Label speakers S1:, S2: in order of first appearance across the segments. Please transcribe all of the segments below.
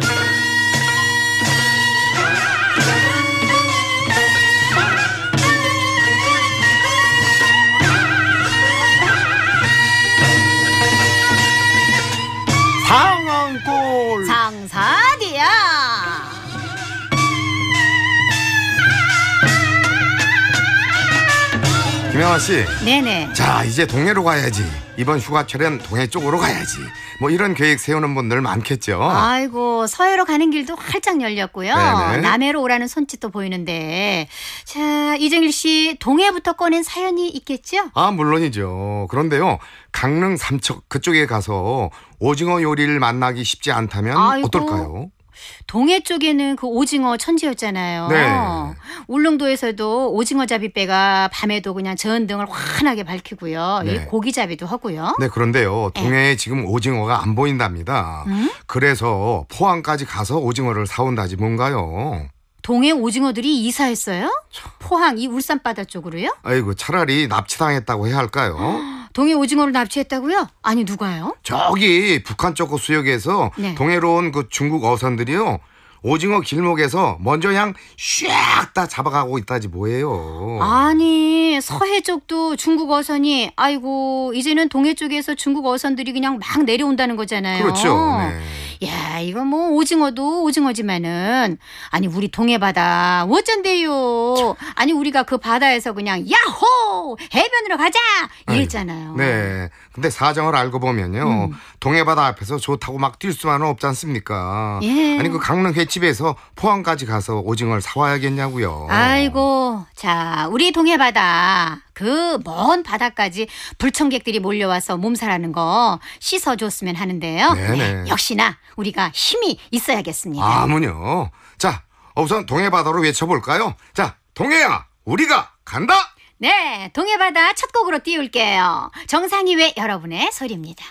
S1: 상 김영아 씨.
S2: 네네.
S1: 자 이제 동해로 가야지 이번 휴가철엔 동해 쪽으로 가야지 뭐 이런 계획 세우는 분들 많겠죠
S2: 아이고 서해로 가는 길도 활짝 열렸고요.
S1: 네네.
S2: 남해로 오라는 손짓도 보이는데 자 이정일 씨 동해부터 꺼낸 사연이 있겠죠?
S1: 아 물론이죠 그런데요 강릉 삼척 그쪽에 가서 오징어 요리를 만나기 쉽지 않다면
S2: 아이고.
S1: 어떨까요
S2: 동해 쪽에는 그 오징어 천지였잖아요.
S1: 네.
S2: 울릉도에서도 오징어 잡이배가 밤에도 그냥 전등을 환하게 밝히고요.
S1: 네.
S2: 이 고기잡이도 하고요.
S1: 네 그런데요 동해에 지금 오징어가 안 보인답니다
S2: 음?
S1: 그래서 포항까지 가서 오징어를 사온다지 뭔가요
S2: 동해 오징어들이 이사했어요? 포항 이 울산 바다 쪽으로요?
S1: 아이고 차라리 납치당했다고 해야 할까요
S2: 동해 오징어를 납치했다고요? 아니 누가요?
S1: 저기 북한 쪽 수역에서
S2: 네.
S1: 동해로 온 그 중국 어선들이요. 오징어 길목에서 먼저 그냥 샥다 잡아가고 있다지 뭐예요.
S2: 아니 서해 쪽도 중국 어선이 아이고 이제는 동해 쪽에서 중국 어선들이 그냥 막 내려온다는 거잖아요.
S1: 그렇죠. 네.
S2: 야 이거 뭐 오징어도 오징어지만은 아니 우리 동해 바다 어쩐데요? 아니 우리가 그 바다에서 그냥 야호 해변으로 가자 이랬잖아요.
S1: 네. 근데 사정을 알고 보면요. 동해바다 앞에서 좋다고 막 뛸 수만은 없지 않습니까?
S2: 예.
S1: 아니 그 강릉 횟집에서 포항까지 가서 오징어를 사와야겠냐고요.
S2: 아이고, 자, 우리 동해바다, 그 먼 바다까지 불청객들이 몰려와서 몸살하는 거 씻어줬으면 하는데요.
S1: 네네.
S2: 역시나 우리가 힘이 있어야겠습니다.
S1: 아문요. 자, 우선 동해바다로 외쳐볼까요? 자, 동해야, 우리가 간다.
S2: 네, 동해바다 첫 곡으로 띄울게요. 정상이외 여러분의 소리입니다.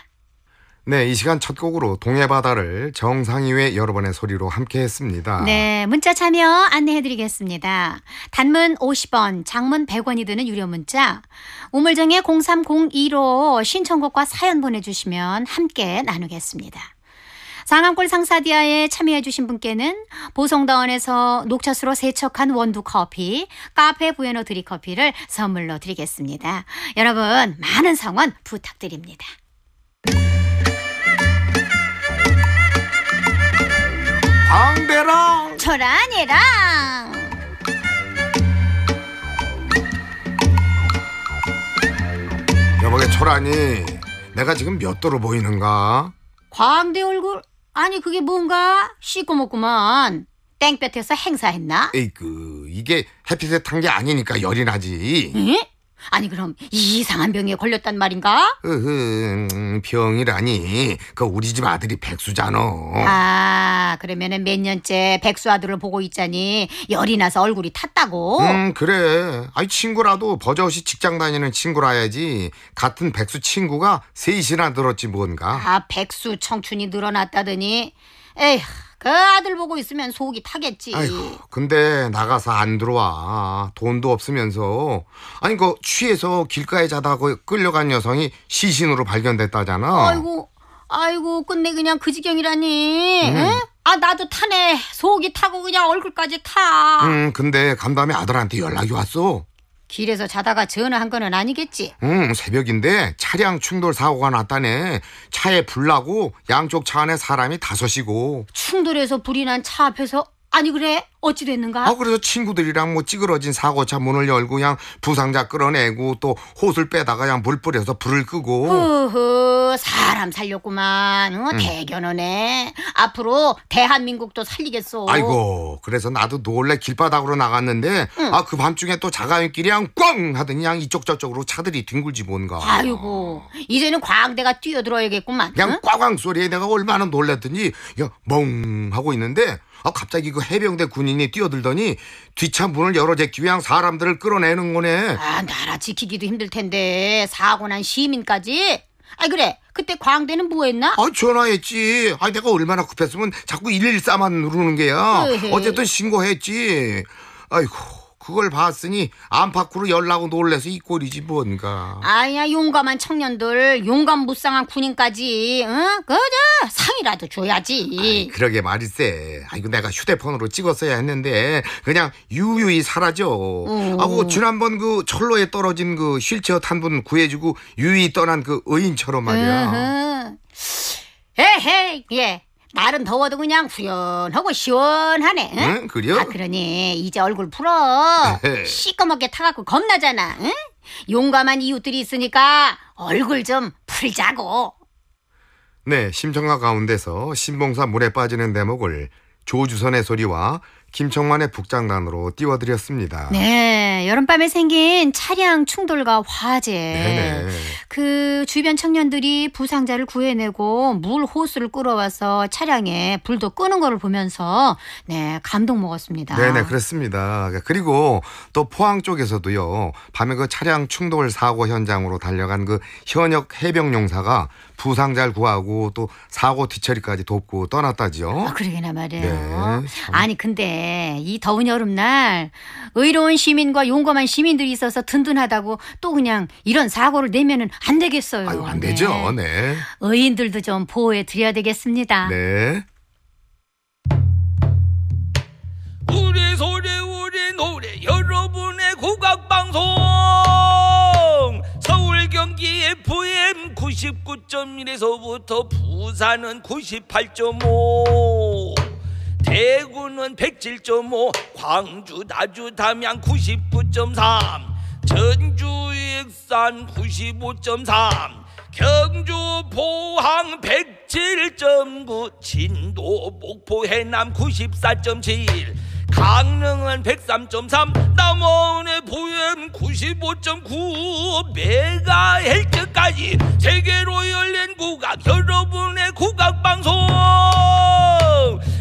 S1: 네, 이 시간 첫 곡으로 동해바다를 정상이외 여러분의 소리로 함께 했습니다.
S2: 네, 문자 참여 안내해드리겠습니다. 단문 50원, 장문 100원이 드는 유료 문자, 우물정의 0302로 신청곡과 사연 보내주시면 함께 나누겠습니다. 상암골 상사디아에 참여해주신 분께는 보성다원에서 녹차수로 세척한 원두 커피, 카페 부에노 드리 커피를 선물로 드리겠습니다. 여러분, 많은 성원 부탁드립니다.
S1: 황배랑
S2: 초란이랑
S1: 여보게 초라니 내가 지금 몇 도로 보이는가?
S2: 광대 얼굴 아니 그게 뭔가 씻고 먹구만 땡볕에서 행사했나?
S1: 에이그 이게 햇빛에 탄 게 아니니까 열이 나지.
S2: 응? 아니 그럼 이상한 병에 걸렸단 말인가?
S1: 으흐, 음, 병이라니 그 우리 집 아들이 백수잖아.
S2: 아 그러면은 몇 년째 백수 아들을 보고 있자니 열이 나서 얼굴이 탔다고?
S1: 음 그래. 아이 친구라도 버젓이 직장 다니는 친구라야지. 같은 백수 친구가 셋이나 들었지 뭔가.
S2: 아 백수 청춘이 늘어났다더니 에휴 그 아들 보고 있으면 속이 타겠지
S1: 아이고, 근데 나가서 안 들어와. 돈도 없으면서. 아니, 그 취해서 길가에 자다가 끌려간 여성이 시신으로 발견됐다잖아.
S2: 아이고, 아이고, 끝내 그냥 그 지경이라니.
S1: 음.
S2: 응? 아, 나도 타네. 속이 타고 그냥 얼굴까지 타.
S1: 음, 근데 간 다음에 아들한테 연락이 왔어.
S2: 길에서 자다가 전화한 거는 아니겠지?
S1: 음, 새벽인데 차량 충돌 사고가 났다네. 차에 불 나고 양쪽 차 안에 사람이 다섯이고.
S2: 충돌해서 불이 난 차 앞에서 아니 그래? 어찌 됐는가?
S1: 아, 그래서 친구들이랑 뭐 찌그러진 사고차 문을 열고 그냥 부상자 끌어내고 또 톳을 빼다가 그냥 물 뿌려서 불을 끄고.
S2: 흐흐, 사람 살렸구만.
S1: 음.
S2: 어, 대견하네. 앞으로 대한민국도 살리겠어.
S1: 아이고 그래서 나도 놀래 길바닥으로 나갔는데 아그 밤중에 또 자가용길이 그냥 꽝 하더니 그냥 이쪽 저쪽으로 차들이 뒹굴지 뭔가
S2: 아이고, 이제는 광대가 뛰어들어야겠구만.
S1: 그냥
S2: 응?
S1: 꽝꽝 소리에 내가 얼마나 놀랐더니 그냥 멍 하고 있는데 아 갑자기 그 해병대 군인 이 뛰어들더니 뒷차 문을 열어 제끼 그냥 사람들을 끌어내는 거네
S2: 아, 나라 지키기도 힘들 텐데 사고 난 시민까지. 아 그래. 그때 광대는 뭐 했나?
S1: 아 전화했지 아 내가 얼마나 급했으면 자꾸 114만 누르는 게야. 어쨌든 신고했지 아이고 그걸 봤으니 안팎으로 열나고 놀래서 이 꼴이지 뭔가.
S2: 아야 용감한 청년들 용감 무쌍한 군인까지 응? 그저 상이라도 줘야지
S1: 아이, 그러게 말일세. 아이고 내가 휴대폰으로 찍었어야 했는데 그냥 유유히 사라져.
S2: 어.
S1: 아고 지난번 그 철로에 떨어진 그 휠체어 탄 분 구해주고 유유히 떠난 그 의인처럼 말이야.
S2: 에헤이 예 날은 더워도 그냥 후련하고 시원하네 응?
S1: 응? 그래요?
S2: 아 그러니 이제 얼굴 풀어
S1: 에헤.
S2: 시꺼멓게 타갖고 겁나잖아 응? 용감한 이웃들이 있으니까 얼굴 좀 풀자고
S1: 네, 심청가 가운데서 신봉사 물에 빠지는 대목을 조주선의 소리와 김청만의 북장단으로 띄워드렸습니다.
S2: 네 여름밤에 생긴 차량 충돌과 화재
S1: 네네.
S2: 그 주변 청년들이 부상자를 구해내고 물 호스를 끌어와서 차량에 불도 끄는 거를 보면서 네 감동 먹었습니다.
S1: 네네 그렇습니다. 그리고 또 포항 쪽에서도요 밤에 그 차량 충돌 사고 현장으로 달려간 그 현역 해병 용사가 부상자를 구하고 또 사고 뒤처리까지 돕고 떠났다죠.
S2: 아, 그러게나 말이에요.
S1: 네, 참.
S2: 아니 근데 이 더운 여름날 의로운 시민과 용감한 시민들이 있어서 든든하다고 또 그냥 이런 사고를 내면은 안 되겠어요.
S1: 아유 안 되죠. 네.
S2: 의인들도 좀 보호해 드려야 되겠습니다.
S1: 네.
S3: 우리 소리 우리 노래 여러분의 국악방송 경기 FM 99.1에서부터 부산은 98.5 대구는 107.5 광주 나주 담양 99.3 전주 익산 95.3 경주 포항 107.9 진도 목포 해남 94.7 강릉은 103.3 남원의 보엠 95.9 메가헬트까지 세계로 열린 국악 여러분의 국악방송.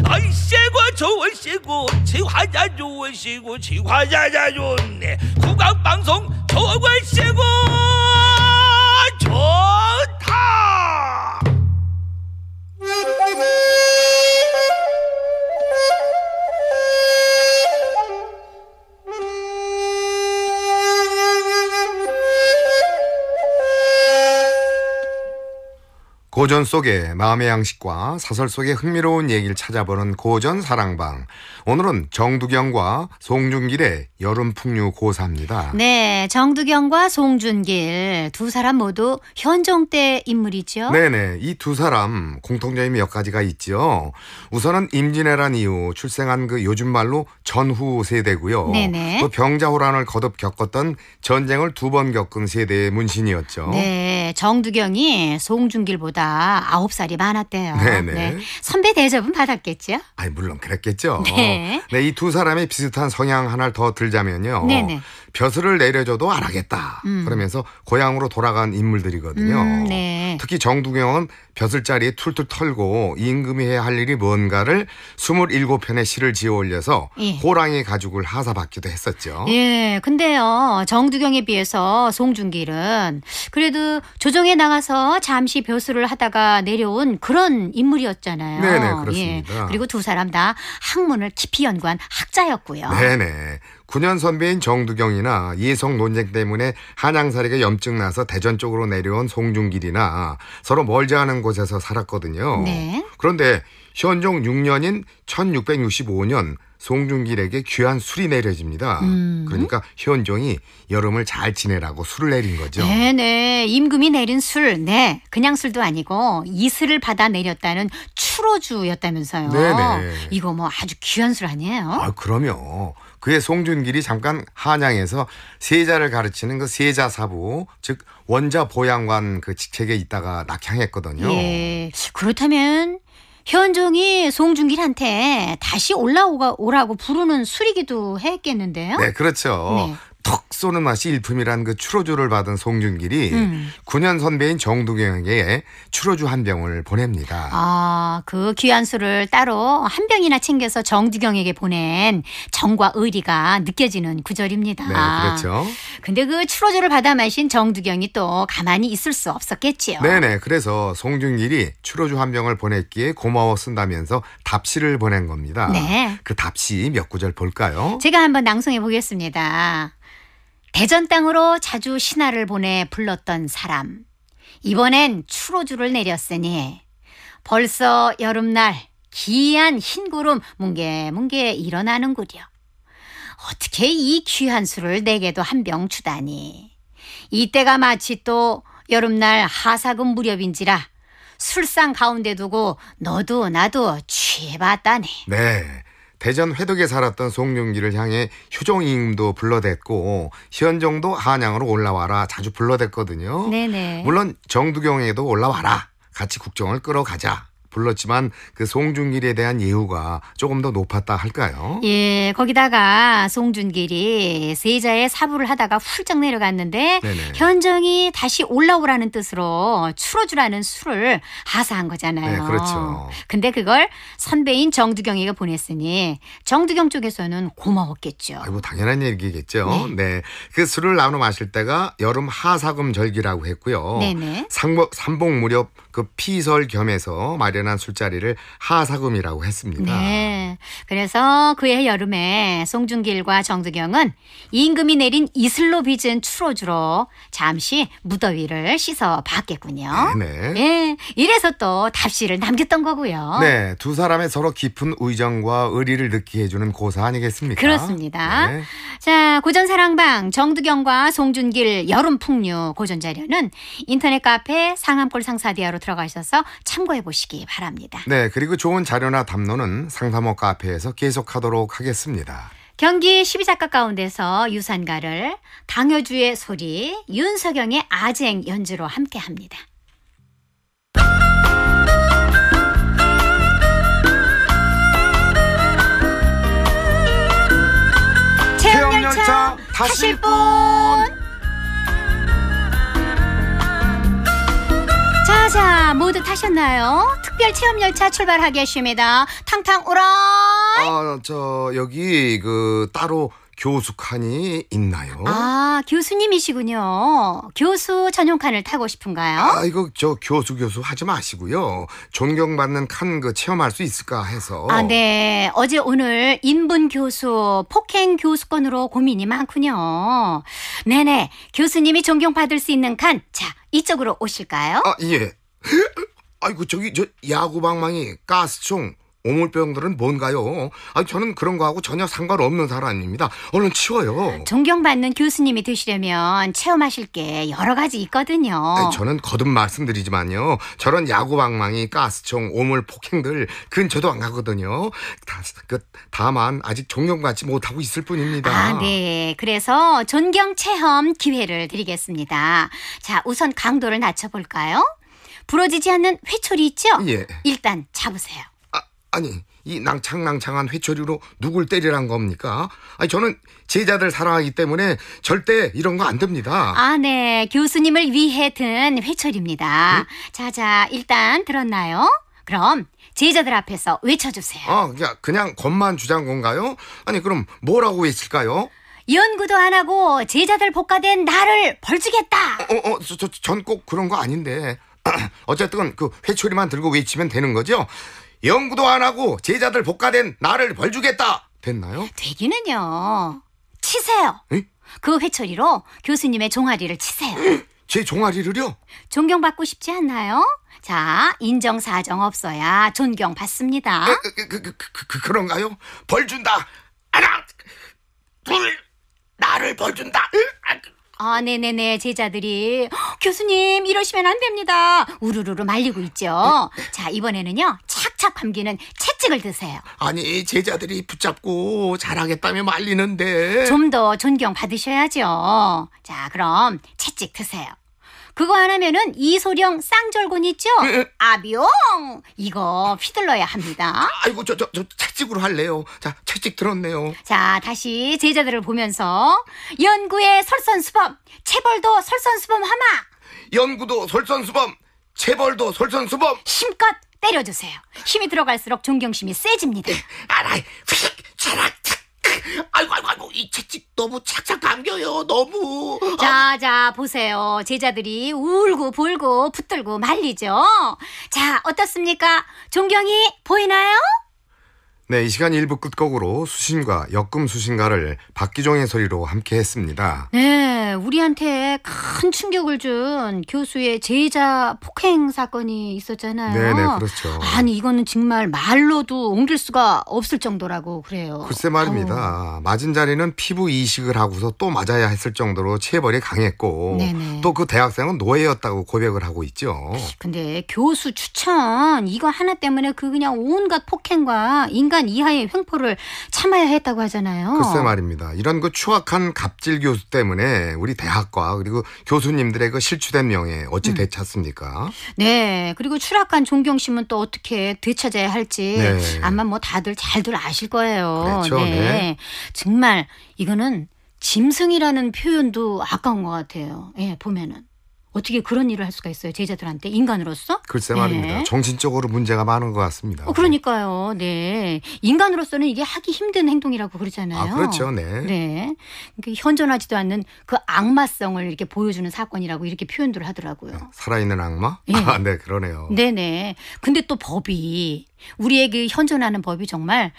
S3: 아이 세고 좋으시고 지화자 좋으시고 지화자자 좋네. 국악방송 좋으시고 좋다
S1: 고전 속의 마음의 양식과 사설 속의 흥미로운 얘기를 찾아보는 고전 사랑방. 오늘은 정두경과 송중길의 여름 풍류 고사입니다.
S2: 네, 정두경과 송준길 두 사람 모두 현종 때 인물이죠.
S1: 네네. 이 두 사람 공통점이 몇 가지가 있죠. 우선은 임진왜란 이후 출생한 그 요즘 말로 전후 세대고요.
S2: 네네.
S1: 또 병자호란을 거듭 겪었던 전쟁을 두 번 겪은 세대의 문신이었죠.
S2: 네, 정두경이 송중길보다 아홉 살이 많았대요.
S1: 네네.
S2: 선배 대접은 받았겠죠?
S1: 아이 물론 그랬겠죠.
S2: 네.
S1: 이두 사람의 비슷한 성향 하나를 더 들자면요.
S2: 네네.
S1: 벼슬을 내려줘도 안 하겠다.
S2: 음.
S1: 그러면서 고향으로 돌아간 인물들이거든요.
S2: 음, 네.
S1: 특히 정두경은 벼슬자리에 툴툴 털고 임금이 해야 할 일이 뭔가를 27편의 시를 지어 올려서
S2: 예.
S1: 호랑이 가죽을 하사받기도 했었죠.
S2: 예, 근데요, 정두경에 비해서 송중길은 그래도 조정에 나가서 잠시 벼슬을 하다가 내려온 그런 인물이었잖아요.
S1: 네네, 그렇습니다.
S2: 예, 그리고 두 사람 다 학문을 깊이 연구한 학자였고요.
S1: 네네. 9년 선배인 정두경이나 예성 논쟁 때문에 한양사리가 염증 나서 대전 쪽으로 내려온 송중길이나 서로 멀지 않은 곳에서 살았거든요.
S2: 네.
S1: 그런데 현종 6년인 1665년 송중길에게 귀한 술이 내려집니다.
S2: 음.
S1: 그러니까 현종이 여름을 잘 지내라고 술을 내린 거죠.
S2: 네네. 임금이 내린 술, 네. 그냥 술도 아니고 이슬을 받아 내렸다는 추로주였다면서요.
S1: 네네.
S2: 이거 뭐 아주 귀한 술 아니에요?
S1: 아, 그럼요. 그의 송준길이 잠깐 한양에서 세자를 가르치는 그 세자사부, 즉 원자 보양관 그 직책에 있다가 낙향했거든요.
S2: 예. 그렇다면 현종이 송중길한테 다시 올라오라고 부르는 술이기도 했겠는데요?
S1: 네, 그렇죠.
S2: 네.
S1: 턱 쏘는 맛이 일품이란 그 추로주를 받은 송중길이
S2: 음.
S1: 9년 선배인 정두경에게 추로주 한 병을 보냅니다.
S2: 아, 그 귀한 술을 따로 한 병이나 챙겨서 정두경에게 보낸 정과 의리가 느껴지는 구절입니다.
S1: 네, 그렇죠.
S2: 근데 그 추로주를 받아 마신 정두경이 또 가만히 있을 수 없었겠지요.
S1: 네네. 그래서 송중길이 추로주 한 병을 보냈기에 고마워 쓴다면서 답시를 보낸 겁니다.
S2: 네.
S1: 그 답시 몇 구절 볼까요?
S2: 제가 한번 낭송해 보겠습니다. 대전 땅으로 자주 신하를 보내 불렀던 사람. 이번엔 추로주를 내렸으니 벌써 여름날 기이한 흰 구름 뭉게뭉게 일어나는구려. 어떻게 이 귀한 술을 내게도 한 병 주다니. 이때가 마치 또 여름날 하사금 무렵인지라 술상 가운데 두고 너도 나도 취해봤다네.
S1: 네. 대전 회덕에 살았던 송중기를 향해 효종임도 불러댔고 현종도 한양으로 올라와라 자주 불러댔거든요.
S2: 네네.
S1: 물론 정두경에도 올라와라 같이 국정을 끌어가자 불렀지만 그 송중길에 대한 예우가 조금 더 높았다 할까요?
S2: 예, 거기다가 송준길이 세자의 사부를 하다가 훌쩍 내려갔는데
S1: 네네.
S2: 현정이 다시 올라오라는 뜻으로 추러주라는 술을 하사한 거잖아요.
S1: 네, 그렇죠.
S2: 근데 그걸 선배인 정두경이가 보냈으니 정두경 쪽에서는 고마웠겠죠.
S1: 아이고 당연한 얘기겠죠. 네. 그 술을 나눠 마실 때가 여름 하사금 절기라고 했고요.
S2: 네네.
S1: 상복 삼복 무렵 그 피설 겸해서 마련한 술자리를 하사금이라고 했습니다.
S2: 네. 그래서 그해 여름에 송중길과 정두경은 임금이 내린 이슬로 빚은 추로주로 잠시 무더위를 씻어 봤겠군요.
S1: 네네.
S2: 예, 이래서 또 답시를 남겼던 거고요.
S1: 네, 두 사람의 서로 깊은 의정과 의리를 느끼게 해주는 고사 아니겠습니까?
S2: 그렇습니다.
S1: 네.
S2: 자, 고전 사랑방 정두경과 송준길 여름 풍류 고전 자료는 인터넷 카페 상암골 상사디아로 들어가셔서 참고해 보시기 바랍니다.
S1: 네, 그리고 좋은 자료나 담론은 상사모 카페에서 계속하도록 하겠습니다.
S2: 경기 12작가 가운데서 유산가를 당여주의 소리, 윤석영의 아쟁 연주로 함께 합니다. 체험열차 타실 분! 자 자, 모두 타셨나요? 특별 체험 열차 출발하겠습니다. 탕탕 오라!
S1: 아, 저 여기 그 따로 교수 칸이 있나요?
S2: 아, 교수님이시군요. 교수 전용 칸을 타고 싶은가요?
S1: 아, 이거 저 교수 교수 하지 마시고요. 존경받는 칸 그 체험할 수 있을까 해서.
S2: 아, 네. 어제 오늘 인분 교수, 폭행 교수권으로 고민이 많군요. 네네. 교수님이 존경받을 수 있는 칸. 자, 이쪽으로 오실까요?
S1: 아, 예. 아이고 저기 저 야구 방망이 가스총 오물병들은 뭔가요? 아, 저는 그런 거하고 전혀 상관없는 사람입니다. 얼른 치워요.
S2: 존경받는 교수님이 되시려면 체험하실 게 여러 가지 있거든요.
S1: 아니, 저는 거듭 말씀드리지만요. 저런 야구 방망이, 가스총, 오물 폭행들 근처도 안 가거든요. 다, 그, 다만 아직 존경받지 못하고 있을 뿐입니다.
S2: 아, 네. 그래서 존경 체험 기회를 드리겠습니다. 자, 우선 강도를 낮춰볼까요? 부러지지 않는 회초리 있죠?
S1: 예.
S2: 일단 잡으세요.
S1: 아, 아니 이 낭창낭창한 회초리로 누굴 때리란 겁니까? 아니 저는 제자들 사랑하기 때문에 절대 이런 거 안 됩니다.
S2: 아, 네. 교수님을 위해 든 회초리입니다. 자자, 일단 들었나요? 그럼 제자들 앞에서 외쳐주세요.
S1: 아, 그냥 그냥 겉만 주장 건가요? 아니 그럼 뭐라고 외칠까요?
S2: 연구도 안 하고 제자들 복가된 나를 벌주겠다.
S1: 어, 어, 저, 저, 전 꼭 그런 거 아닌데. 어쨌든 그 회초리만 들고 외치면 되는 거죠. 연구도 안 하고 제자들 복가된 나를 벌 주겠다. 됐나요?
S2: 되기는요. 치세요.
S1: 에?
S2: 그 회초리로 교수님의 종아리를 치세요.
S1: 제 종아리를요?
S2: 존경받고 싶지 않나요? 자, 인정사정 없어야 존경받습니다.
S1: 그, 그, 그, 그, 그, 그, 그런가요? 벌 준다. 하나, 둘, 나를 벌 준다.
S2: 아, 네네네, 제자들이. "헉, 교수님, 이러시면 안 됩니다. 우르르르 말리고 있죠. 자, 이번에는요, 착착 감기는 채찍을 드세요.
S1: 아니 제자들이 붙잡고 잘하겠다며 말리는데
S2: 좀 더 존경 받으셔야죠. 자, 그럼 채찍 드세요. 그거 안 하면은 이소령 쌍절곤 있죠? 아비용 이거 휘둘러야 합니다.
S1: 아이고 저 저 저 채찍으로 할래요. 자 채찍 들었네요.
S2: 자, 다시 제자들을 보면서 연구의 설선수범, 체벌도 설선수범 하마
S1: 연구도 솔선수범, 체벌도 솔선수범.
S2: 힘껏 때려주세요. 힘이 들어갈수록 존경심이 세집니다.
S1: 알아이, 휙, 차락, 착. 아이고 아이고 아이고 이 채찍 너무 착착 감겨요. 너무.
S2: 자, 자, 보세요. 제자들이 울고 불고 붙들고 말리죠. 자, 어떻습니까? 존경이 보이나요?
S1: 네, 이 시간 일부 끝곡으로 수신과 역금 수신가를 박기종의 소리로 함께 했습니다.
S2: 네, 우리한테 큰 충격을 준 교수의 제자 폭행 사건이 있었잖아요.
S1: 네, 네, 그렇죠.
S2: 아니, 이거는 정말 말로도 옮길 수가 없을 정도라고 그래요.
S1: 글쎄 말입니다. 맞은 자리는 피부 이식을 하고서 또 맞아야 했을 정도로 체벌이 강했고
S2: 네네.
S1: 또그 대학생은 노예였다고 고백을 하고 있죠.
S2: 근데 교수 추천 이거 하나 때문에 그 그냥 온갖 폭행과 인간 이하의 횡포를 참아야 했다고 하잖아요.
S1: 글쎄 말입니다. 이런 그 추악한 갑질 교수 때문에 우리 대학과 그리고 교수님들의 그 실추된 명예
S2: 음.
S1: 어찌 되찾습니까?
S2: 네. 그리고 추락한 존경심은 또 어떻게 되찾아야 할지
S1: 네.
S2: 아마 뭐 다들 잘들 아실 거예요.
S1: 그렇죠. 네.
S2: 정말 이거는 짐승이라는 표현도 아까운 것 같아요. 예, 보면은. 어떻게 그런 일을 할 수가 있어요, 제자들한테? 인간으로서?
S1: 글쎄
S2: 네.
S1: 말입니다. 정신적으로 문제가 많은 것 같습니다.
S2: 어, 그러니까요. 네. 인간으로서는 이게 하기 힘든 행동이라고 그러잖아요.
S1: 아, 그렇죠. 네.
S2: 네. 그 현존하지도 않는 그 악마성을 이렇게 보여주는 사건이라고 이렇게 표현들을 하더라고요.
S1: 살아있는 악마?
S2: 예.
S1: 아, 네, 그러네요.
S2: 네네. 근데 또 법이 우리에게 현존하는 법이 정말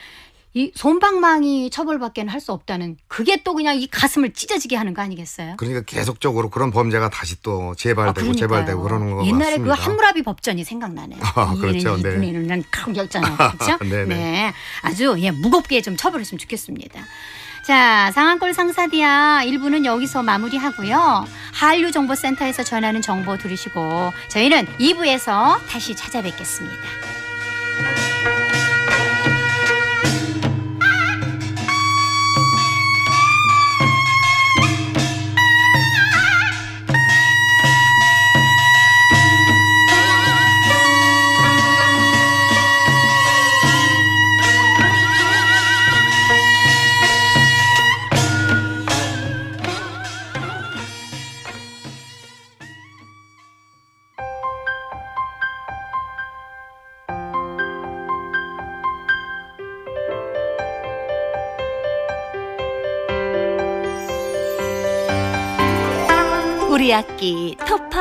S2: 이 손방망이 처벌밖에는 할 수 없다는 그게 또 그냥 이 가슴을 찢어지게 하는 거 아니겠어요?
S1: 그러니까 계속적으로 그런 범죄가 다시 또
S2: 아,
S1: 재발되고
S2: 그러니까요.
S1: 재발되고 그러는 거
S2: 옛날에
S1: 맞습니다.
S2: 그 함무라비 법전이 생각나네요.
S1: 아, 그렇죠.
S2: 이
S1: 네.
S2: 난 크였잖아요. 그렇죠?
S1: 네네.
S2: 네. 아주 예, 무겁게 좀 처벌했으면 좋겠습니다. 자, 상한골 상사디아 1부는 여기서 마무리하고요. 한류정보센터에서 전하는 정보 들으시고 저희는 2부에서 다시 찾아뵙겠습니다.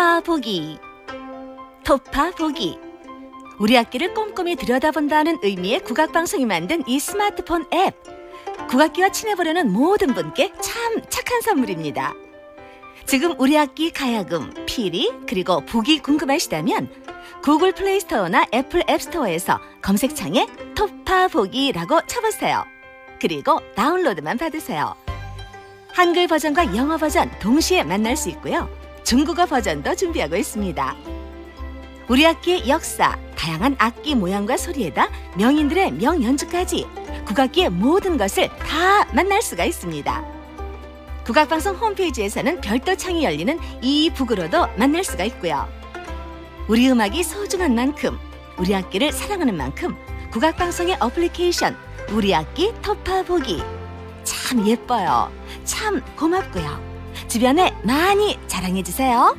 S4: 토파 보기. 토파 보기. 우리 학기를 꼼꼼히 들여다본다는 의미의 국악방송이 만든 이 스마트폰 앱. 국악기와 친해보려는 모든 분께 참 착한 선물입니다. 지금 우리 학기 가야금, 피리 그리고 보기 궁금하시다면 구글 플레이스토어나 애플 앱스토어에서 검색창에 토파 보기라고 쳐보세요. 그리고 다운로드만 받으세요. 한글 버전과 영어 버전 동시에 만날 수 있고요. 중국어 버전도 준비하고 있습니다. 우리 악기의 역사, 다양한 악기 모양과 소리에다 명인들의 명연주까지 국악기의 모든 것을 다 만날 수가 있습니다. 국악방송 홈페이지에서는 별도 창이 열리는 이 북으로도 만날 수가 있고요. 우리 음악이 소중한 만큼, 우리 악기를 사랑하는 만큼 국악방송의 어플리케이션 우리 악기 터파 보기 참 예뻐요. 참 고맙고요. 주변에 많이 자랑해 주세요.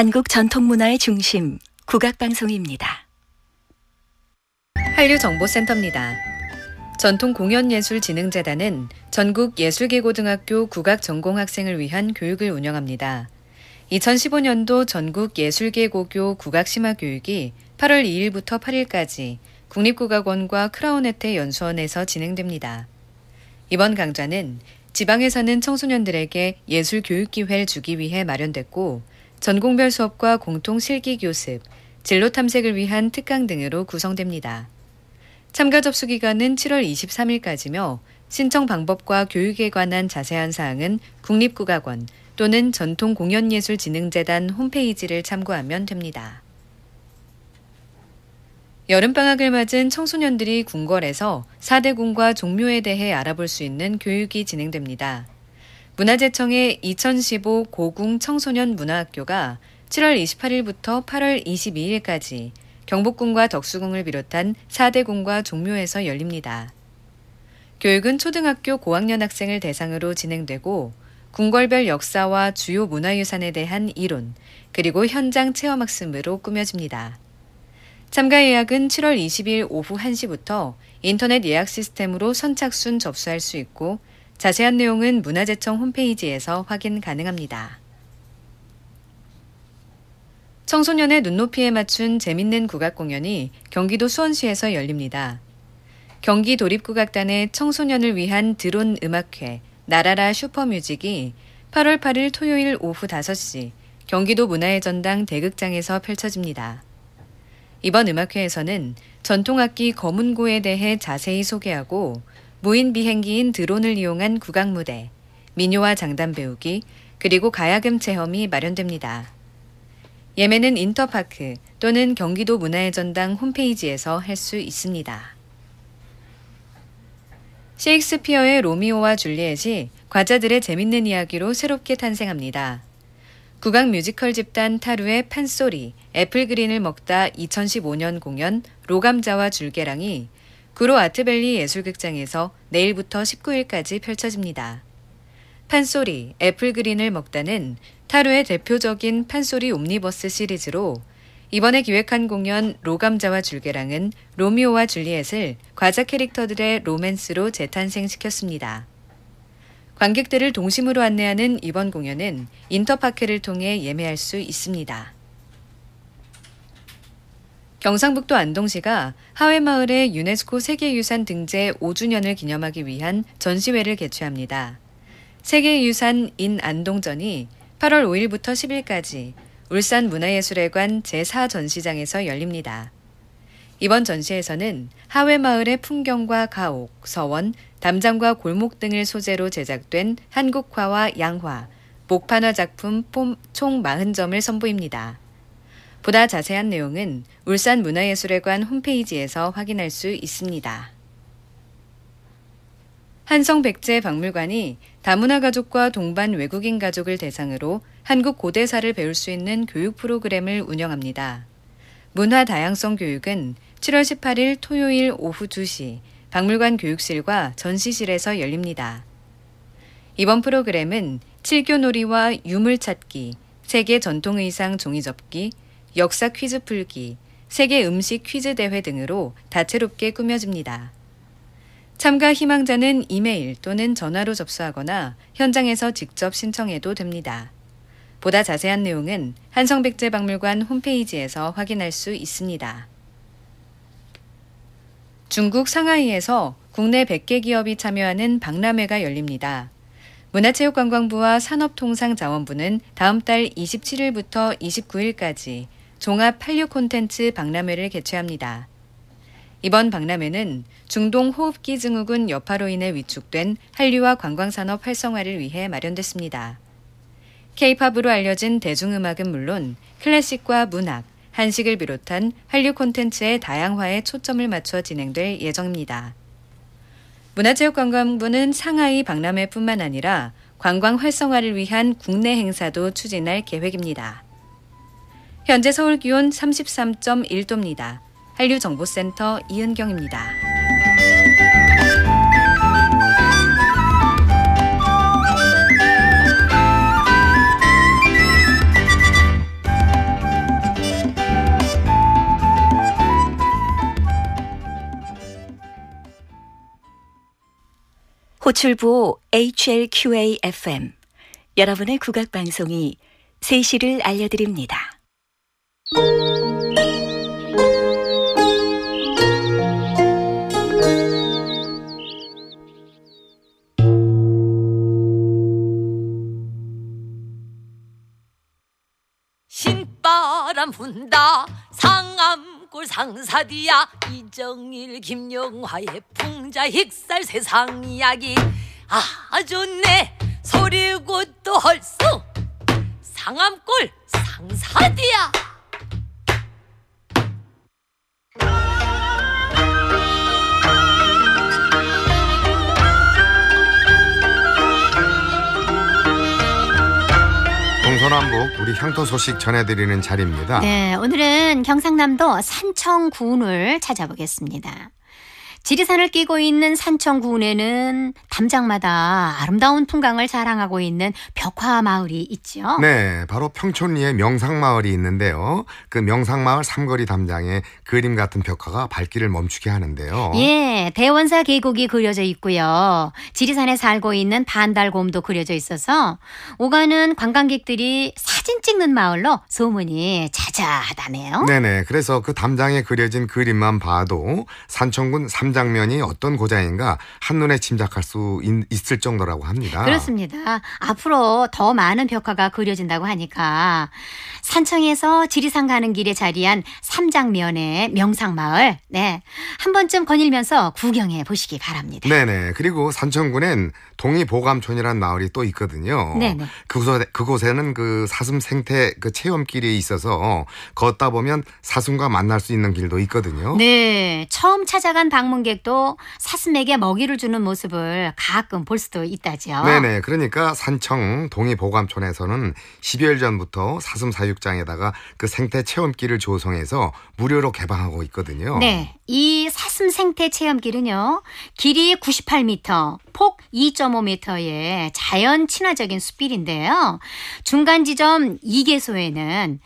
S5: 한국 전통문화의 중심 국악방송입니다.
S6: 한류정보센터입니다. 전통공연예술진흥재단은 전국 예술계고등학교 국악 전공 학생을 위한 교육을 운영합니다. 2015년도 전국 예술계고교 국악심화교육이 8월 2일부터 8일까지 국립국악원과 크라운에테 연수원에서 진행됩니다. 이번 강좌는 지방에 사는 청소년들에게 예술 교육 기회를 주기 위해 마련됐고 전공별 수업과 공통 실기 교습, 진로 탐색을 위한 특강 등으로 구성됩니다. 참가 접수 기간은 7월 23일까지며 신청 방법과 교육에 관한 자세한 사항은 국립국악원 또는 전통공연예술진흥재단 홈페이지를 참고하면 됩니다. 여름방학을 맞은 청소년들이 궁궐에서 4대 궁과 종묘에 대해 알아볼 수 있는 교육이 진행됩니다. 문화재청의 2015 고궁 청소년 문화학교가 7월 28일부터 8월 22일까지 경복궁과 덕수궁을 비롯한 4대 궁과 종묘에서 열립니다. 교육은 초등학교 고학년 학생을 대상으로 진행되고 궁궐별 역사와 주요 문화유산에 대한 이론, 그리고 현장 체험학습으로 꾸며집니다. 참가 예약은 7월 20일 오후 1시부터 인터넷 예약 시스템으로 선착순 접수할 수 있고 자세한 내용은 문화재청 홈페이지에서 확인 가능합니다. 청소년의 눈높이에 맞춘 재밌는 국악 공연이 경기도 수원시에서 열립니다. 경기 도립국악단의 청소년을 위한 드론 음악회 나라라 슈퍼뮤직이 8월 8일 토요일 오후 5시 경기도 문화의 전당 대극장에서 펼쳐집니다. 이번 음악회에서는 전통악기 거문고에 대해 자세히 소개하고 무인 비행기인 드론을 이용한 국악 무대, 민요와 장단 배우기, 그리고 가야금 체험이 마련됩니다. 예매는 인터파크 또는 경기도 문화의 전당 홈페이지에서 할 수 있습니다. 셰익스피어의 로미오와 줄리엣이 과자들의 재밌는 이야기로 새롭게 탄생합니다. 국악 뮤지컬 집단 타루의 판소리, 애플그린을 먹다 2015년 공연 로감자와 줄개랑이 구로 아트밸리 예술극장에서 내일부터 19일까지 펼쳐집니다. 판소리, 애플그린을 먹다는 타루의 대표적인 판소리 옴니버스 시리즈로 이번에 기획한 공연 로감자와 줄개랑은 로미오와 줄리엣을 과자 캐릭터들의 로맨스로 재탄생시켰습니다. 관객들을 동심으로 안내하는 이번 공연은 인터파크를 통해 예매할 수 있습니다. 경상북도 안동시가 하회마을의 유네스코 세계유산 등재 5주년을 기념하기 위한 전시회를 개최합니다. 세계유산 인 안동전이 8월 5일부터 10일까지 울산 문화예술회관 제4전시장에서 열립니다. 이번 전시에서는 하회마을의 풍경과 가옥, 서원, 담장과 골목 등을 소재로 제작된 한국화와 양화, 목판화 작품 총 40점을 선보입니다. 보다 자세한 내용은 울산 문화예술회관 홈페이지에서 확인할 수 있습니다. 한성백제 박물관이 다문화 가족과 동반 외국인 가족을 대상으로 한국 고대사를 배울 수 있는 교육 프로그램을 운영합니다. 문화 다양성 교육은 7월 18일 토요일 오후 2시 박물관 교육실과 전시실에서 열립니다. 이번 프로그램은 칠교놀이와 유물찾기, 세계 전통의상 종이접기, 역사 퀴즈 풀기, 세계 음식 퀴즈 대회 등으로 다채롭게 꾸며집니다. 참가 희망자는 이메일 또는 전화로 접수하거나 현장에서 직접 신청해도 됩니다. 보다 자세한 내용은 한성백제박물관 홈페이지에서 확인할 수 있습니다. 중국 상하이에서 국내 100개 기업이 참여하는 박람회가 열립니다. 문화체육관광부와 산업통상자원부는 다음 달 27일부터 29일까지 종합 한류 콘텐츠 박람회를 개최합니다. 이번 박람회는 중동 호흡기 증후군 여파로 인해 위축된 한류와 관광산업 활성화를 위해 마련됐습니다. 케이팝으로 알려진 대중음악은 물론 클래식과 문학, 한식을 비롯한 한류 콘텐츠의 다양화에 초점을 맞춰 진행될 예정입니다. 문화체육관광부는 상하이 박람회뿐만 아니라 관광 활성화를 위한 국내 행사도 추진할 계획입니다. 현재 서울 기온 33.1도입니다. 한류정보센터 이은경입니다.
S5: 호출부 HLQA-FM 여러분의 국악 방송이 3시를 알려드립니다.
S4: 신바람
S7: 바람 분다. 상암골 상사디야. 이정일 김영화의 풍자 힉살 세상 이야기. 아 좋네 소리고 또 헐수 상암골 상사디야
S1: 동서남북 우리 향토 소식 전해드리는 자리입니다.
S2: 네, 오늘은 경상남도 산청군을 찾아보겠습니다. 지리산을 끼고 있는 산청군에는 담장마다 아름다운 풍광을 자랑하고 있는 벽화 마을이 있죠.
S1: 네, 바로 평촌리에 명상 마을이 있는데요. 그 명상 마을 삼거리 담장에 그림 같은 벽화가 발길을 멈추게 하는데요.
S2: 예, 대원사 계곡이 그려져 있고요. 지리산에 살고 있는 반달곰도 그려져 있어서 오가는 관광객들이 사진 찍는 마을로 소문이 자자하다네요.
S1: 네네. 그래서 그 담장에 그려진 그림만 봐도 산청군 삼 장면이 어떤 고장인가 한눈에 짐작할 수 있, 을 정도라고 합니다.
S2: 그렇습니다. 앞으로 더 많은 벽화가 그려진다고 하니까 산청에서 지리산 가는 길에 자리한 삼장면의 명상마을, 네. 한 번쯤 거닐면서 구경해 보시기 바랍니다.
S1: 네네. 그리고 산청군엔 동이보감촌이라는 마을이 또 있거든요.
S2: 네네.
S1: 그곳에, 그곳에는 그 사슴 생태 그 체험길이 있어서 걷다 보면 사슴과 만날 수 있는 길도 있거든요.
S2: 네, 처음 찾아간 방문객도 사슴에게 먹이를 주는 모습을 가끔 볼 수도 있다죠.
S1: 네네. 그러니까 산청 동이보감촌에서는 12일 전부터 사슴 사육장에다가 그 생태 체험길을 조성해서 무료로 개방하고 있거든요.
S2: 네, 이 사슴 생태 체험길은요, 길이 98m, 폭 2.5m의 자연 친화적인 숲길인데요. 중간 지점 2개소에는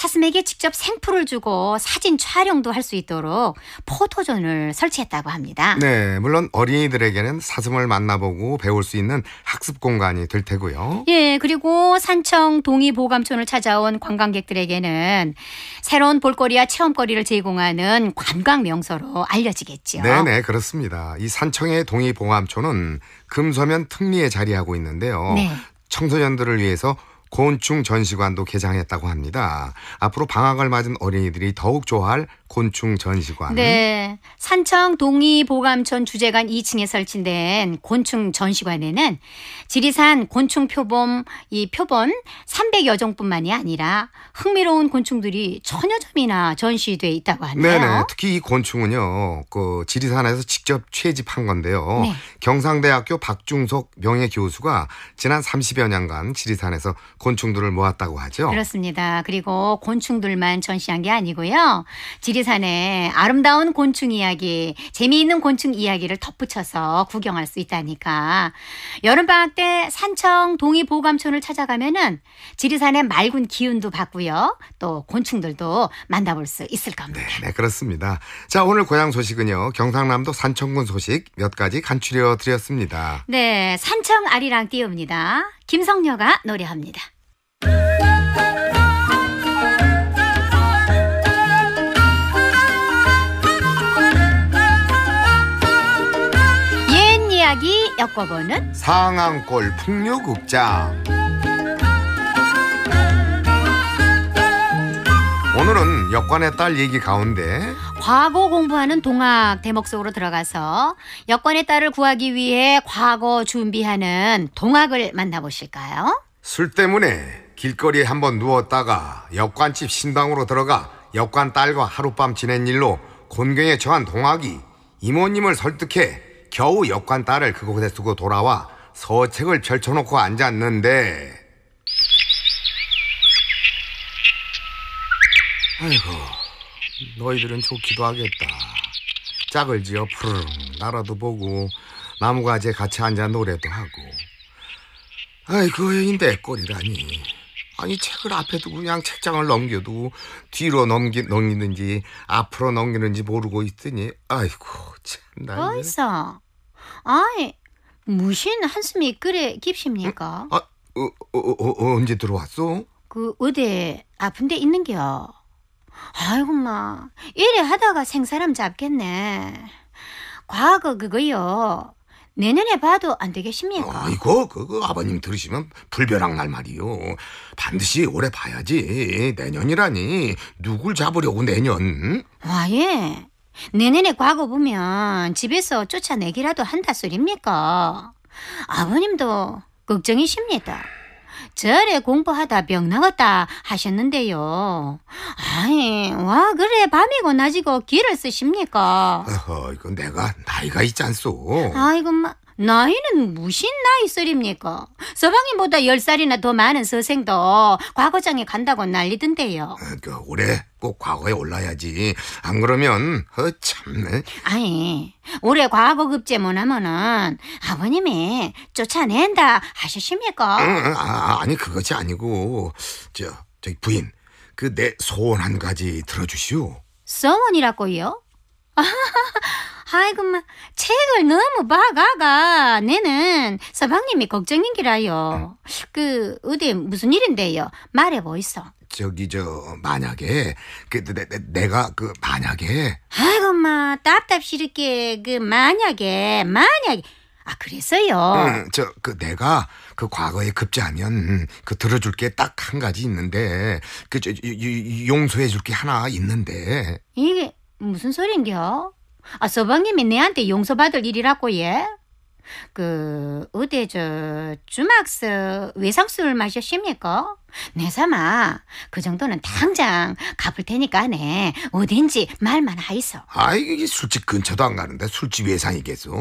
S2: 사슴에게 직접 생풀을 주고 사진 촬영도 할 수 있도록 포토존을 설치했다고 합니다.
S1: 네, 물론 어린이들에게는 사슴을 만나보고 배울 수 있는 학습 공간이 될 테고요.
S2: 예, 그리고 산청 동의보감촌을 찾아온 관광객들에게는 새로운 볼거리와 체험거리를 제공하는 관광 명소로 알려지겠죠.
S1: 네네, 그렇습니다. 이 산청의 동의봉암촌은 금서면 특리에 자리하고 있는데요.
S2: 네.
S1: 청소년들을 위해서 곤충 전시관도 개장했다고 합니다. 앞으로 방학을 맞은 어린이들이 더욱 좋아할 곤충 전시관.
S2: 네. 산청 동의보감촌 주재관 2층에 설치된 곤충 전시관에는 지리산 곤충 표범, 이 표본 300여 종뿐만이 아니라 흥미로운 곤충들이 천여 점이나 전시돼 있다고 하네요.
S1: 네네. 특히 이 곤충은요, 그 지리산에서 직접 채집한 건데요.
S2: 네.
S1: 경상대학교 박중석 명예 교수가 지난 30여 년간 지리산에서 곤충들을 모았다고 하죠.
S2: 그렇습니다. 그리고 곤충들만 전시한 게 아니고요. 지리산에 아름다운 곤충 이야기, 재미있는 곤충 이야기를 덧붙여서 구경할 수 있다니까. 여름방학 때 산청 동의보감촌을 찾아가면은 지리산의 맑은 기운도 받고요. 또 곤충들도 만나볼 수 있을 겁니다.
S1: 네, 그렇습니다. 자, 오늘 고향 소식은요. 경상남도 산청군 소식 몇 가지 간추려 드렸습니다.
S2: 네, 산청 아리랑 띄웁니다. 김성녀가 노래합니다. 옛 이야기 엮어보는
S1: 상암골 풍류극장. 오늘은 역관의 딸 얘기 가운데
S2: 과거 공부하는 동학 대목 속으로 들어가서 여권의 딸을 구하기 위해 과거 준비하는 동학을 만나보실까요?
S1: 술 때문에 길거리에 한번 누웠다가 역관집 신방으로 들어가 역관 딸과 하룻밤 지낸 일로 곤경에 처한 동학이 이모님을 설득해 겨우 역관 딸을 그곳에 두고 돌아와 서책을 펼쳐놓고 앉았는데 아이고 너희들은 좋기도 하겠다 짝을 지어 푸르릉 날아도 보고 나무가지에 같이 앉아 노래도 하고 아이고 이내 꼴이라니 아니 책을 앞에 두고 그냥 책장을 넘겨도 뒤로 넘기, 넘기는지 앞으로 넘기는지 모르고 있더니 아이고 참나
S2: 어디서? 아이, 무신 한숨이 그래 깊십니까?
S1: 아, 어, 어, 어, 어, 언제 들어왔어?
S2: 그 어디 아픈데 있는겨? 아이고 마 이래 하다가 생사람 잡겠네. 과거 그거요. 내년에 봐도 안 되겠습니까?
S1: 아이고 그, 그 아버님 들으시면 불벼락 날 말이요. 반드시 올해 봐야지. 내년이라니 누굴 잡으려고 내년?
S2: 와, 예. 내년에 과거 보면 집에서 쫓아내기라도 한다 소립니까? 아버님도 걱정이십니다. 절에 공부하다 병 나갔다 하셨는데요. 아이, 와, 그래, 밤이고 낮이고 길을 쓰십니까?
S1: 어허 이거 내가 나이가 있지 않소.
S2: 아이고, 마, 나이는 무슨 나이 소립니까? 서방님보다 열살이나 더 많은 서생도 과거장에 간다고 난리던데요.
S1: 어, 그 올해 꼭 과거에 올라야지. 안 그러면 어 참네.
S2: 아니, 올해 과거 급제 못하면은 아버님이 쫓아낸다 하셨습니까?
S1: 응, 응, 아, 아니 그것이 아니고 저 저기 부인 그 내 소원 한 가지 들어주시오.
S2: 서원이라고요? 아이고, 마, 책을 너무 봐가가. 내는 서방님이 걱정인기라요. 그, 어디 무슨 일인데요? 말해 보이소.
S1: 저기 저 만약에 그 내, 내, 내가 그 만약에
S2: 아이고, 마, 답답시럽게, 그, 만약에, 만약에. 아, 그랬어요.
S1: 응, 저그 내가 그 과거에 급제하면 그 들어줄 게 딱 한 가지 있는데 그 저 용서해 줄 게 하나 있는데
S2: 이게 무슨 소린겨? 아, 서방님이 내한테 용서받을 일이라고, 예? 그, 어디, 저, 주막서 외상술 마셨습니까? 내 삼아, 그 정도는 당장 갚을 테니까, 네. 어딘지 말만 하이소.
S1: 아 이게 술집 근처도 안 가는데 술집 외상이겠어.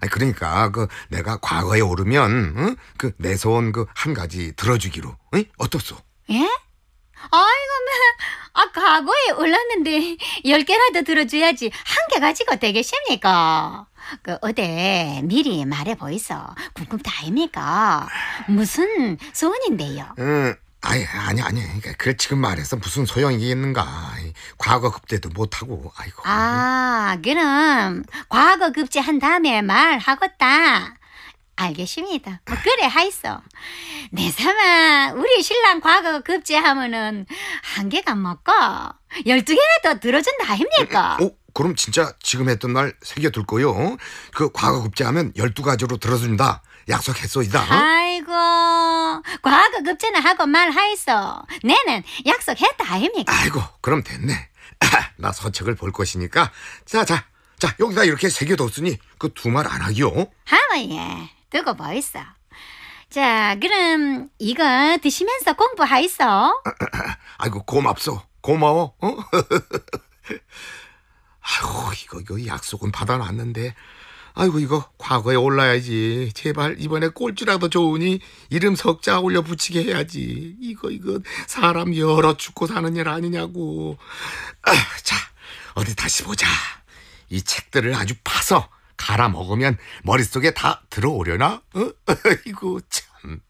S1: 아니 그러니까 그 내가 과거에 오르면 응? 그 내 소원 그 한 가지 들어주기로 응? 어떻소?
S2: 예? 아이고, 나, 아, 과거에 올랐는데, 열 개라도 들어줘야지, 한 개 가지고 되겠습니까? 그, 어디, 미리 말해보이소. 궁금다 아닙니까? 무슨 소원인데요?
S1: 응. 아니 아니 아니 그러니까 그 지금 말해서 무슨 소용이겠는가? 아이, 과거 급제도 못하고 아이고.
S2: 아, 그럼, 과거 급제한 다음에 말하겠다. 알겠습니다. 뭐 그래 하이소. 내 삼아 우리 신랑 과거 급제하면은 한 개가 먹고 열두 개라도 들어준다 아닙니까?
S1: 어 그럼 진짜 지금 했던 날 새겨둘 거요. 어? 그 과거 급제하면 열두 가지로 들어준다. 약속했소이다. 어?
S2: 아이고 과거 급제는 하고 말하이소. 내는 약속했다 아닙니까?
S1: 아이고 그럼 됐네. 나 서책을 볼 것이니까 자자 자 여기다 이렇게 새겨뒀으니 그 두 말 안 하기요.
S2: 하와예 두고 보이소. 자 그럼 이거 드시면서 공부하이소.
S1: 아이고 고맙소 고마워. 어? 아이고 이거 이거 약속은 받아놨는데 아이고 이거 과거에 올라야지 제발 이번에 꼴찌라도 좋으니 이름 석자 올려 붙이게 해야지 이거 이거 사람 여러 죽고 사는 일 아니냐고 아, 자 어디 다시 보자 이 책들을 아주 파서 갈아 먹으면 머릿속에 다 들어오려나 어? 이거 참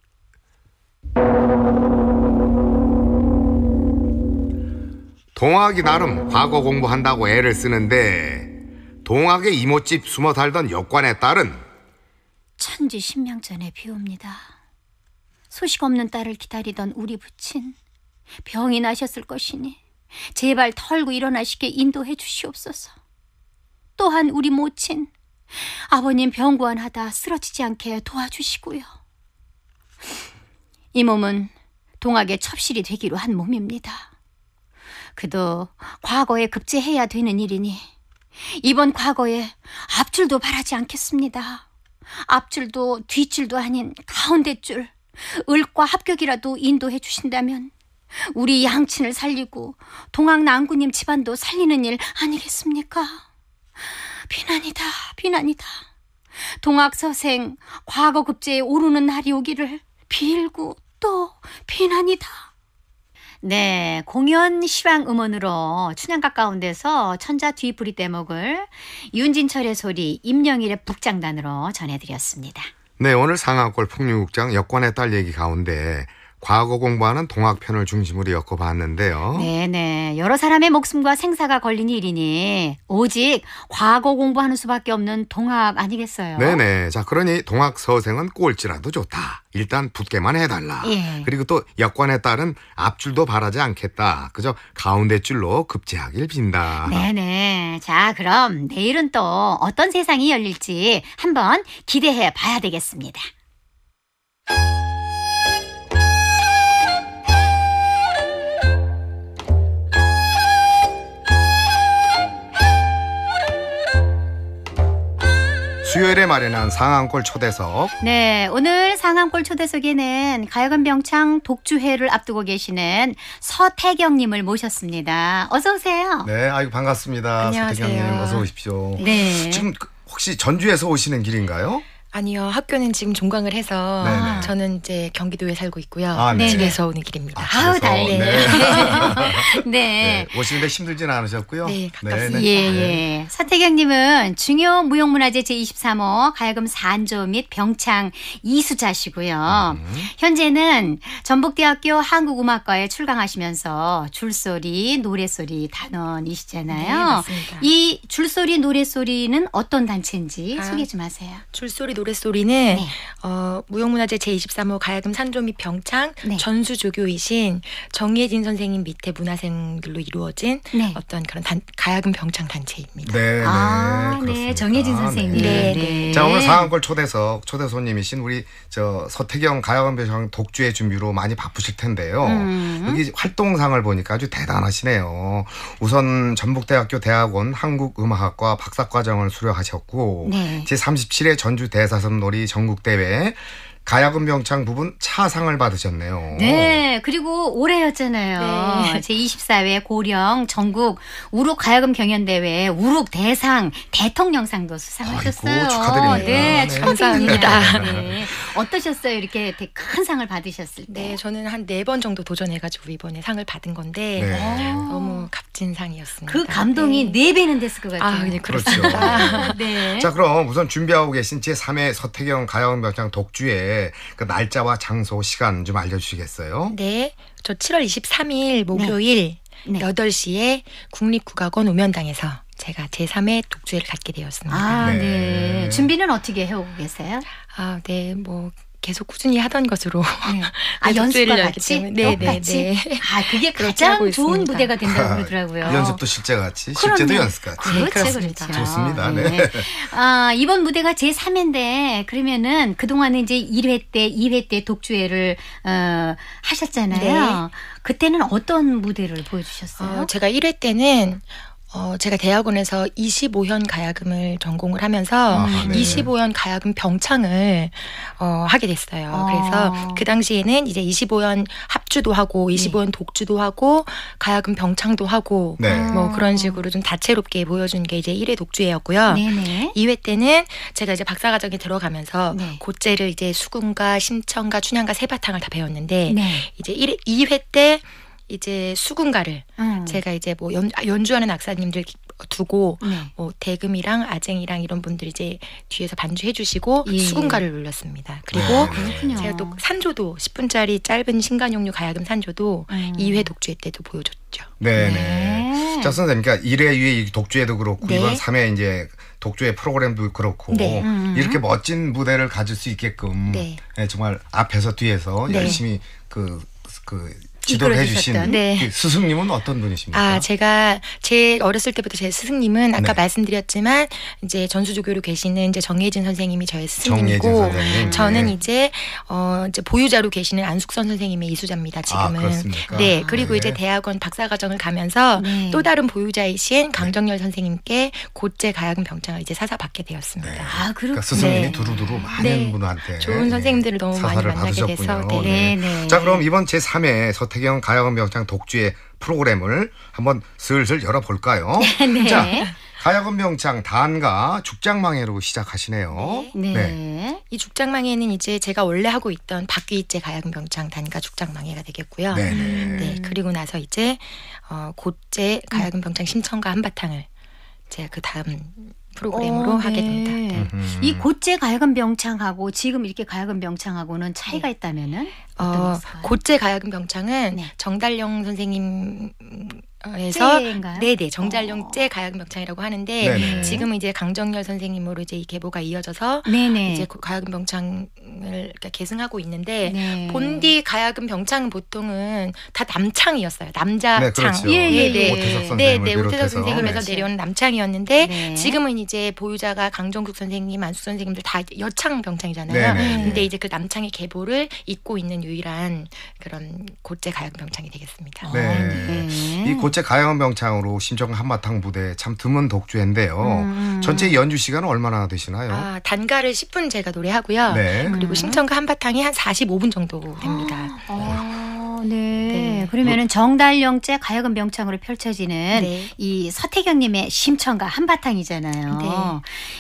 S1: 동학이 나름 과거 공부한다고 애를 쓰는데 동학의 이모집 숨어 살던 역관의 딸은
S2: 천지 신명 전에 비옵니다. 소식 없는 딸을 기다리던 우리 부친 병이 나셨을 것이니 제발 털고 일어나시게 인도해 주시옵소서. 또한 우리 모친 아버님 병구안하다 쓰러지지 않게 도와주시고요. 이 몸은 동학의 첩실이 되기로 한 몸입니다. 그도 과거에 급제해야 되는 일이니 이번 과거에 앞줄도 바라지 않겠습니다. 앞줄도 뒷줄도 아닌 가운데 줄 을과 합격이라도 인도해 주신다면 우리 양친을 살리고 동학 난구님 집안도 살리는 일 아니겠습니까? 비난이다, 비난이다. 동학 서생 과거 급제에 오르는 날이 오기를 빌고 또 비난이다. 네, 공연 시황 음원으로 춘향가 가운데서 천자 뒤부리 대목을 윤진철의 소리, 임영일의 북장단으로 전해드렸습니다.
S1: 네 오늘 상하골 풍류국장 역관의 딸 얘기 가운데 과거 공부하는 동학편을 중심으로 엮어봤는데요.
S2: 네네. 여러 사람의 목숨과 생사가 걸린 일이니 오직 과거 공부하는 수밖에 없는 동학 아니겠어요?
S1: 네네. 자, 그러니 동학 서생은 꼴찌라도 좋다. 일단 붙게만 해달라.
S2: 예.
S1: 그리고 또 여권에 따른 앞줄도 바라지 않겠다. 그저 가운데 줄로 급제하길 빈다.
S2: 네네. 자, 그럼 내일은 또 어떤 세상이 열릴지 한번 기대해 봐야 되겠습니다.
S1: 수요일에 마련한 상한골 초대석.
S2: 네, 오늘 상암골 초대석에는 가요관 병창 독주회를 앞두고 계시는 서태경님을 모셨습니다. 어서 오세요.
S1: 네, 아이고 반갑습니다.
S8: 안녕하세요.
S1: 서태경님 어서 오십시오.
S2: 네.
S1: 지금 그 혹시 전주에서 오시는 길인가요?
S8: 아니요, 학교는 지금 종강을 해서
S1: 네네.
S8: 저는 이제 경기도에 살고 있고요.
S1: 아, 네.
S8: 집에서 오는 길입니다.
S2: 아우,
S1: 그래서,
S2: 다행이네.
S1: 네.
S2: 네.
S1: 네, 오시는데 힘들진 않으셨고요.
S8: 네, 가깝습니다.
S2: 예, 예. 서태경님은 중요 무형문화재 제23호 가야금 산조 및 병창 이수자시고요.
S1: 음.
S2: 현재는 전북대학교 한국음악과에 출강하시면서 줄소리, 노래소리 단원이시잖아요.
S8: 네, 맞습니다.
S2: 이 줄소리, 노래소리는 어떤 단체인지
S8: 아,
S2: 소개 좀 하세요.
S8: 줄소리 노래소리는
S2: 네.
S8: 어, 무형문화재 제23호 가야금 산조 및 병창
S2: 네.
S8: 전수조교이신 정예진 선생님 밑에 문하생들로 이루어진
S2: 네.
S8: 어떤 그런 단, 가야금 병창 단체입니다.
S1: 네, 네.
S2: 아, 네.
S1: 그렇습니다.
S2: 정혜진 선생님.
S8: 네, 네.
S1: 자 오늘 상한골 초대석 초대 손님이신 우리 저 서태경 가야금배상 독주의 준비로 많이 바쁘실 텐데요.
S2: 음.
S1: 여기 활동상을 보니까 아주 대단하시네요. 우선 전북대학교 대학원 한국음악학과 박사과정을 수료하셨고
S2: 네.
S1: 제 37회 전주 대사 선놀이 전국대회 가야금 병창 부분 차상을 받으셨네요.
S2: 네, 그리고 올해였잖아요.
S8: 네.
S2: 제24회 고령 전국 우룩 가야금 경연대회 우룩 대상 대통령상도 수상하셨어요.
S1: 아이고, 축하드립니다.
S2: 네,
S1: 네.
S2: 축하드립니다. 네. 어떠셨어요? 이렇게 큰 상을 받으셨을 때.
S8: 네, 저는 한 네 번 정도 도전해가지고 이번에 상을 받은 건데
S1: 네.
S8: 너무 값진 상이었습니다.
S2: 그 감동이
S8: 네.
S2: 네 배는 됐을 것 같아요.
S8: 아, 네,
S1: 그렇죠.
S8: 그렇습니다.
S2: 네.
S1: 자 그럼 우선 준비하고 계신 제3회 서태경 가야금 병창 독주 의그 날짜와 장소 시간 좀 알려주시겠어요?
S8: 네, 저 7월 23일 목요일
S2: 네.
S8: 8시에 국립국악원 우면당에서 제가 제3회 독주회를 갖게 되었습니다.
S2: 아, 네.
S1: 네.
S2: 준비는 어떻게 해오고 계세요?
S8: 아, 네, 뭐 계속 꾸준히 하던 것으로
S2: 네. 아,
S8: 네,
S2: 연습과 같이?
S8: 네, 네,
S2: 똑같이?
S8: 네.
S2: 아, 그게 가장 좋은
S8: 있습니다.
S2: 무대가 된다고 그러더라고요.
S1: 연습도 실제 같이 실제도. 연습 같이.
S8: 네,
S2: 그렇죠,
S8: 그렇습니다.
S2: 그렇죠.
S1: 좋습니다. 네.
S2: 아, 이번 무대가 제 3회인데 그러면은 그 동안에 이제 1회 때, 2회 때 독주회를 어, 하셨잖아요. 그때는 어떤 무대를 보여주셨어요?
S8: 어, 제가 1회 때는 어, 제가 대학원에서 25현 가야금을 전공을 하면서
S1: 아, 네.
S8: 25현 가야금 병창을 어, 하게 됐어요.
S2: 어.
S8: 그래서 그 당시에는 이제 25현 합주도 하고 25현 독주도 하고 가야금 병창도 하고
S1: 네.
S8: 뭐 그런 식으로 좀 다채롭게 보여준 게 이제 1회 독주회였고요.
S2: 네네.
S8: 2회 때는 제가 이제 박사과정에 들어가면서
S2: 네.
S8: 곧제를 이제 수군과 심청과 춘향과 세바탕을 다 배웠는데
S2: 네.
S8: 이제 1회, 2회 때 이제 수군가를
S2: 음.
S8: 제가 이제 뭐 연, 연주하는 악사님들 두고
S2: 네.
S8: 뭐 대금이랑 아쟁이랑 이런 분들이 이제 뒤에서 반주해 주시고
S2: 예.
S8: 수군가를 눌렀습니다. 그리고
S1: 네.
S2: 그렇군요.
S8: 제가 또 산조도 10분짜리 짧은 신간용류 가야금 산조도
S2: 음.
S8: 2회 독주회 때도 보여줬죠.
S1: 네네.
S2: 네.
S1: 자 선생님, 그러니까 1회, 2회 독주회도 그렇고
S8: 네.
S1: 이번 3회 이제 독주회 프로그램도 그렇고
S8: 네.
S2: 음.
S1: 이렇게 멋진 무대를 가질 수 있게끔
S8: 네.
S1: 네, 정말 앞에서 뒤에서
S8: 네.
S1: 열심히 그, 그 지도를 해주신.
S8: 네.
S1: 그 스승님은 어떤 분이십니까?
S8: 아, 제가 제 어렸을 때부터 제 스승님은 아까
S1: 네.
S8: 말씀드렸지만 이제 전수조교로 계시는 이제 정예진 선생님이 저의 스승님이고
S1: 선생님.
S8: 저는
S1: 네.
S8: 이제 어 이제 보유자로 계시는 안숙선 선생님의 이수자입니다. 지금은.
S1: 아, 그렇습니까?
S8: 네. 그리고
S1: 네.
S8: 이제 대학원 박사 과정을 가면서
S2: 네.
S8: 또 다른 보유자이신 강정열 선생님께 곧제 가야금 병장을 이제 사사 받게 되었습니다.
S1: 네.
S2: 아, 그렇군요.
S1: 그러니까 스승님이
S8: 네.
S1: 두루두루 많은
S8: 네.
S1: 분한테
S8: 좋은 선생님들을 너무 많이 만나게
S1: 받으셨군요.
S8: 돼서,
S2: 네, 네.
S1: 자 그럼 이번 제 3회 서태 경 가야금병창 독주의 프로그램을 한번 슬슬 열어볼까요?
S2: 네.
S1: 자 가야금병창 단가 죽장망해로 시작하시네요.
S2: 네.
S8: 이 죽장망회는 이제 제가 원래 하고 있던 박귀이제 가야금 병장 단가 죽장망회가 되겠고요.
S1: 네네.
S8: 네, 그리고 나서 이제 어 곧제 가야금 병장 심청과 한바탕을 제가 그 다음 프로그램으로
S2: 어,
S8: 하게
S2: 네.
S8: 됩니다.
S1: 음.
S2: 이 곧제 가야금 병창하고 지금 이렇게 가야금 병창하고는 차이가 있다면은 어떤 게
S8: 어? 곧제 가야금 병창은
S2: 네.
S8: 정달령 선생님 에서? 네네 정달령
S2: 어.
S8: 째 가야금 병창이라고 하는데
S1: 네네.
S8: 지금은 이제 강정열 선생님으로 이제 이 계보가 이어져서
S2: 네네.
S8: 이제 그 가야금 병창을 이렇게 계승하고 있는데
S2: 네.
S8: 본디 가야금 병창은 보통은 다 남창이었어요. 남자
S1: 네,
S8: 창.
S1: 그렇죠.
S2: 예, 예, 예.
S1: 오태석 선생님을
S8: 네, 네. 오태석 선생님에서
S1: 네.
S8: 내려온 남창이었는데
S2: 네.
S8: 지금은 이제 보유자가 강정국 선생님, 안숙 선생님들 다 여창 병창이잖아요.
S1: 네, 네.
S8: 근데 이제 그 남창의 계보를 잇고 있는 유일한 그런 곧제 가야금 병창이 되겠습니다.
S1: 네.
S2: 네.
S1: 이 고체 가야금 병창으로 심정 한바탕 부대 참 드문 독주인데요.
S2: 음.
S1: 전체 연주 시간은 얼마나 되시나요?
S8: 아, 단가를 10분 제가 노래하고요.
S1: 네.
S8: 그리고 신청가 한바탕이 한 45분 정도 됩니다.
S2: 어, 네.
S8: 네.
S2: 그러면은 정달령제 가야금 병창으로 펼쳐지는
S8: 네.
S2: 이 서태경님의 심청가 한바탕이잖아요.
S8: 네.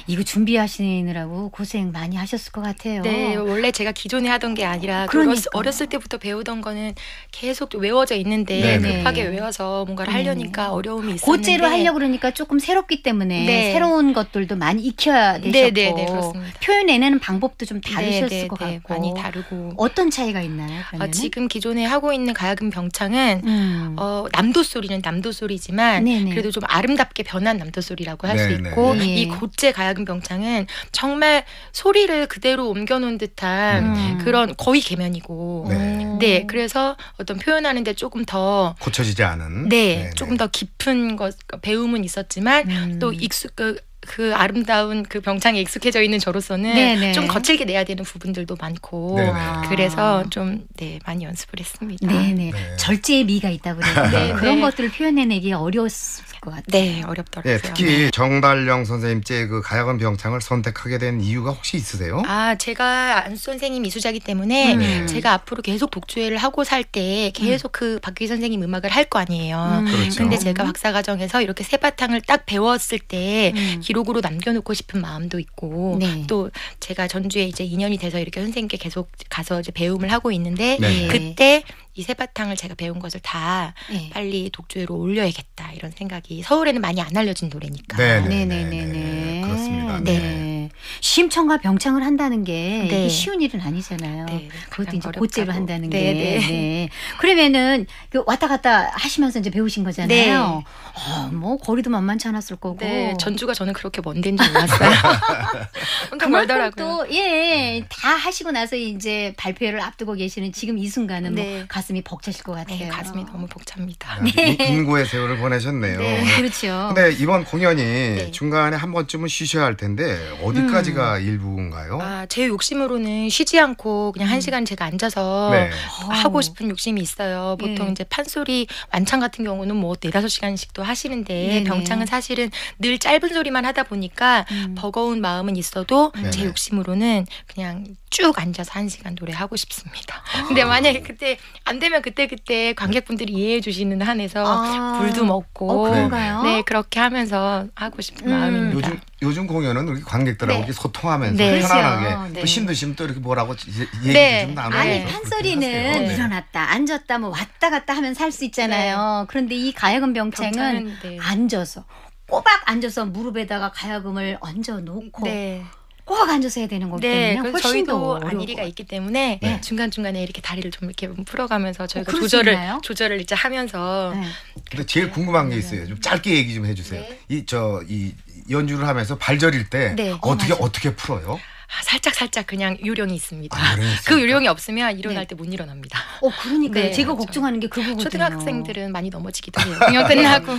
S2: 이거 준비하시느라고 고생 많이 하셨을 것 같아요.
S8: 네, 원래 제가 기존에 하던 게 아니라 그
S2: 그러니까.
S8: 어렸을, 때부터 배우던 거는 계속 외워져 있는데
S1: 네네.
S8: 급하게 외워서 뭔가를 하려니까 어려움이 있었는데
S2: 곧제로 하려고 그러니까 조금 새롭기 때문에
S8: 네.
S2: 새로운 것들도 많이 익혀야 되셨고
S8: 네, 네, 네, 그렇습니다.
S2: 표현해내는 방법도 좀 다르셨을
S8: 네, 네,
S2: 것
S8: 네,
S2: 같고
S8: 많이 다르고
S2: 어떤 차이가 있나요?
S8: 아? 지금 기존에 하고 있는 가야금 병창은
S2: 음.
S8: 어, 남도 소리는 남도 소리지만
S2: 네네.
S8: 그래도 좀 아름답게 변한 남도 소리라고 할수
S1: 네네.
S8: 있고
S2: 네.
S8: 이 곧제 가야금 병창은 정말 소리를 그대로 옮겨놓은 듯한
S2: 음.
S8: 그런 거의 계면이고
S1: 네.
S8: 네 그래서 어떤 표현하는데 조금 더
S1: 고쳐지지 않은.
S8: 네,
S1: 네네.
S8: 조금 더 깊은 것 배움은 있었지만
S2: 음.
S8: 또 익숙 그, 그 아름다운 그 병창에 익숙해져 있는 저로서는
S2: 네네.
S8: 좀 거칠게 내야 되는 부분들도 많고
S1: 네네.
S8: 그래서 좀 네 많이 연습을 했습니다.
S2: 네네.
S1: 네.
S2: 절제의 미가 있다고 그러는데
S8: 네,
S2: 그런
S8: 네.
S2: 것들을 표현해내기 어려웠을 것 같아요.
S8: 네, 어렵더라고요.
S1: 예, 특히 정달령 선생님께 그 가야금 병창을 선택하게 된 이유가 혹시 있으세요?
S8: 아, 제가 안수 선생님 이수자기 때문에
S2: 음.
S8: 제가 앞으로 계속 독주회를 하고 살 때 계속 그 박규희 선생님 음악을 할 거 아니에요.
S2: 음.
S1: 그렇죠.
S8: 근데 제가 박사 과정에서 이렇게 세 바탕을 딱 배웠을 때
S2: 음.
S8: 기록으로 남겨놓고 싶은 마음도 있고
S2: 네.
S8: 또 제가 전주에 이제 인연이 돼서 이렇게 선생님께 계속 가서 이제 배움을 하고 있는데
S1: 네.
S8: 그때 이 세 바탕을 제가 배운 것을 다
S2: 네.
S8: 빨리 독주회로 올려야겠다 이런 생각이 서울에는 많이 안 알려진 노래니까
S1: 네네.
S2: 네네네네.
S1: 그렇습니다.
S2: 네.
S1: 네.
S2: 심청과 병창을 한다는 게 이게
S8: 네.
S2: 쉬운 일은 아니잖아요.
S8: 네,
S2: 그것도
S8: 가장
S2: 이제
S8: 어렵다고.
S2: 한다는
S8: 네,
S2: 게.
S8: 네.
S2: 네. 그러면은 그 왔다 갔다 하시면서 이제 배우신 거잖아요.
S8: 네.
S2: 어, 뭐 거리도 만만치 않았을 거고.
S8: 네, 전주가 저는 그렇게 먼 데인 줄 몰랐어요. 엄청 멀더라고요.
S2: 또, 예, 다 하시고 나서 이제 발표를 앞두고 계시는 지금 이 순간은
S8: 네.
S2: 뭐 가슴이 벅차실 것 같아요.
S8: 네, 가슴이 너무 벅찹니다.
S1: 네. 인고의 세월을 보내셨네요.
S8: 네.
S2: 그렇죠.
S1: 근데 이번 공연이
S8: 네.
S1: 중간에 한 번쯤은 쉬셔야 할 텐데 어디 까지가 일부인가요?
S8: 아, 제 욕심으로는 쉬지 않고 그냥 한 시간 제가 앉아서
S1: 네.
S8: 하고 싶은 욕심이 있어요. 보통
S2: 예.
S8: 이제 판소리 완창 같은 경우는 뭐 네다섯 시간씩도 하시는데
S2: 네네.
S8: 병창은 사실은 늘 짧은 소리만 하다 보니까
S2: 음.
S8: 버거운 마음은 있어도
S1: 네네.
S8: 제 욕심으로는 그냥 쭉 앉아서 한 시간 노래하고 싶습니다.
S2: 아.
S8: 근데 만약에 그때 안 되면 그때 그때 관객분들이 이해해 주시는 한에서
S2: 아.
S8: 불도 먹고
S2: 어, 그런가요?
S8: 네 그렇게 하면서 하고 싶은
S2: 음.
S8: 마음입니다.
S1: 요즘 요즘 공연은 우리 관객들하고
S8: 네.
S1: 소통하면서
S8: 네.
S1: 편안하게
S2: 그렇죠.
S1: 또
S8: 네.
S1: 힘드시면 또 이렇게 뭐라고 이- 얘기
S8: 네.
S1: 좀 나누고
S2: 아니
S8: 네.
S2: 판소리는
S1: 네.
S2: 일어났다 앉았다 뭐 왔다 갔다 하면 살수 있잖아요. 그런데 이 가야금 병창은
S8: 병창은, 네.
S2: 앉아서 꼬박 앉아서 무릎에다가 가야금을 얹어 놓고
S8: 네.
S2: 꼭 앉아서 해야 되는 거기
S8: 네,
S2: 때문에
S8: 그래서
S2: 훨씬 더
S8: 저희도 안일이가
S2: 것
S8: 있기 때문에
S1: 네.
S8: 중간 중간에 이렇게 다리를 좀 이렇게 풀어가면서 저희가
S2: 그럴 수
S8: 조절을
S2: 있나요?
S8: 조절을 이제 하면서.
S2: 네.
S1: 근데 제일 궁금한 게 있어요. 좀 짧게 얘기 좀 해주세요.
S8: 네.
S1: 이저이 연주를 하면서 발절일 때
S8: 네.
S1: 어떻게
S2: 어.
S1: 어떻게 풀어요?
S8: 아, 살짝 살짝 그냥 요령이 있습니다.
S1: 아, 요령이
S8: 그? 요령이 없으면 일어날
S2: 네.
S8: 때못 일어납니다.
S2: 어 그러니까
S8: 네,
S2: 제가
S8: 그렇죠.
S2: 걱정하는 게 그거거든요.
S8: 초등학생들은 많이 넘어지기도 해요. 공연 끝나고.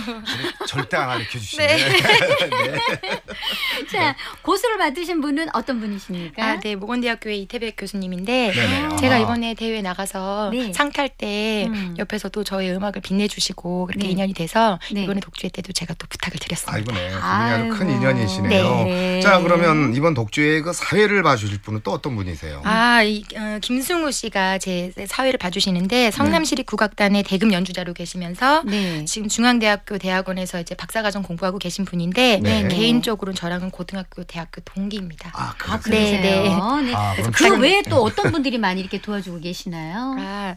S1: 절대 안 가르쳐 주시네.
S8: 네.
S2: 자 고수를 맡으신 분은 어떤 분이십니까?
S8: 아, 네, 모건대학교의 이태백 교수님인데
S1: 네네.
S8: 제가
S1: 아.
S8: 이번에 대회 나가서
S2: 네.
S8: 상탈 때
S2: 음.
S8: 옆에서도 저의 음악을 빛내주시고 그렇게
S2: 네.
S8: 인연이 돼서
S2: 네.
S8: 이번에 독주회 때도 제가 또 부탁을 드렸습니다.
S1: 아이고 네. 두 분이 아주 큰
S2: 아이고.
S1: 인연이시네요.
S2: 네.
S1: 자 그러면 이번 독주의 그 사회 를 봐주실 분은 또 어떤 분이세요?
S8: 아, 이, 어, 김승우 씨가 제 사회를 봐주시는데 성남시립 국악단의 대금 연주자로 계시면서
S2: 네.
S8: 지금 중앙대학교 대학원에서 이제 박사과정 공부하고 계신 분인데
S1: 네.
S8: 개인적으로는 저랑은 고등학교, 대학교 동기입니다.
S1: 아
S2: 아
S1: 그러세요?
S8: 네,
S2: 네.
S1: 아, 그럼
S2: 그 외에 또 어떤 분들이 많이 이렇게 도와주고 계시나요?
S8: 아,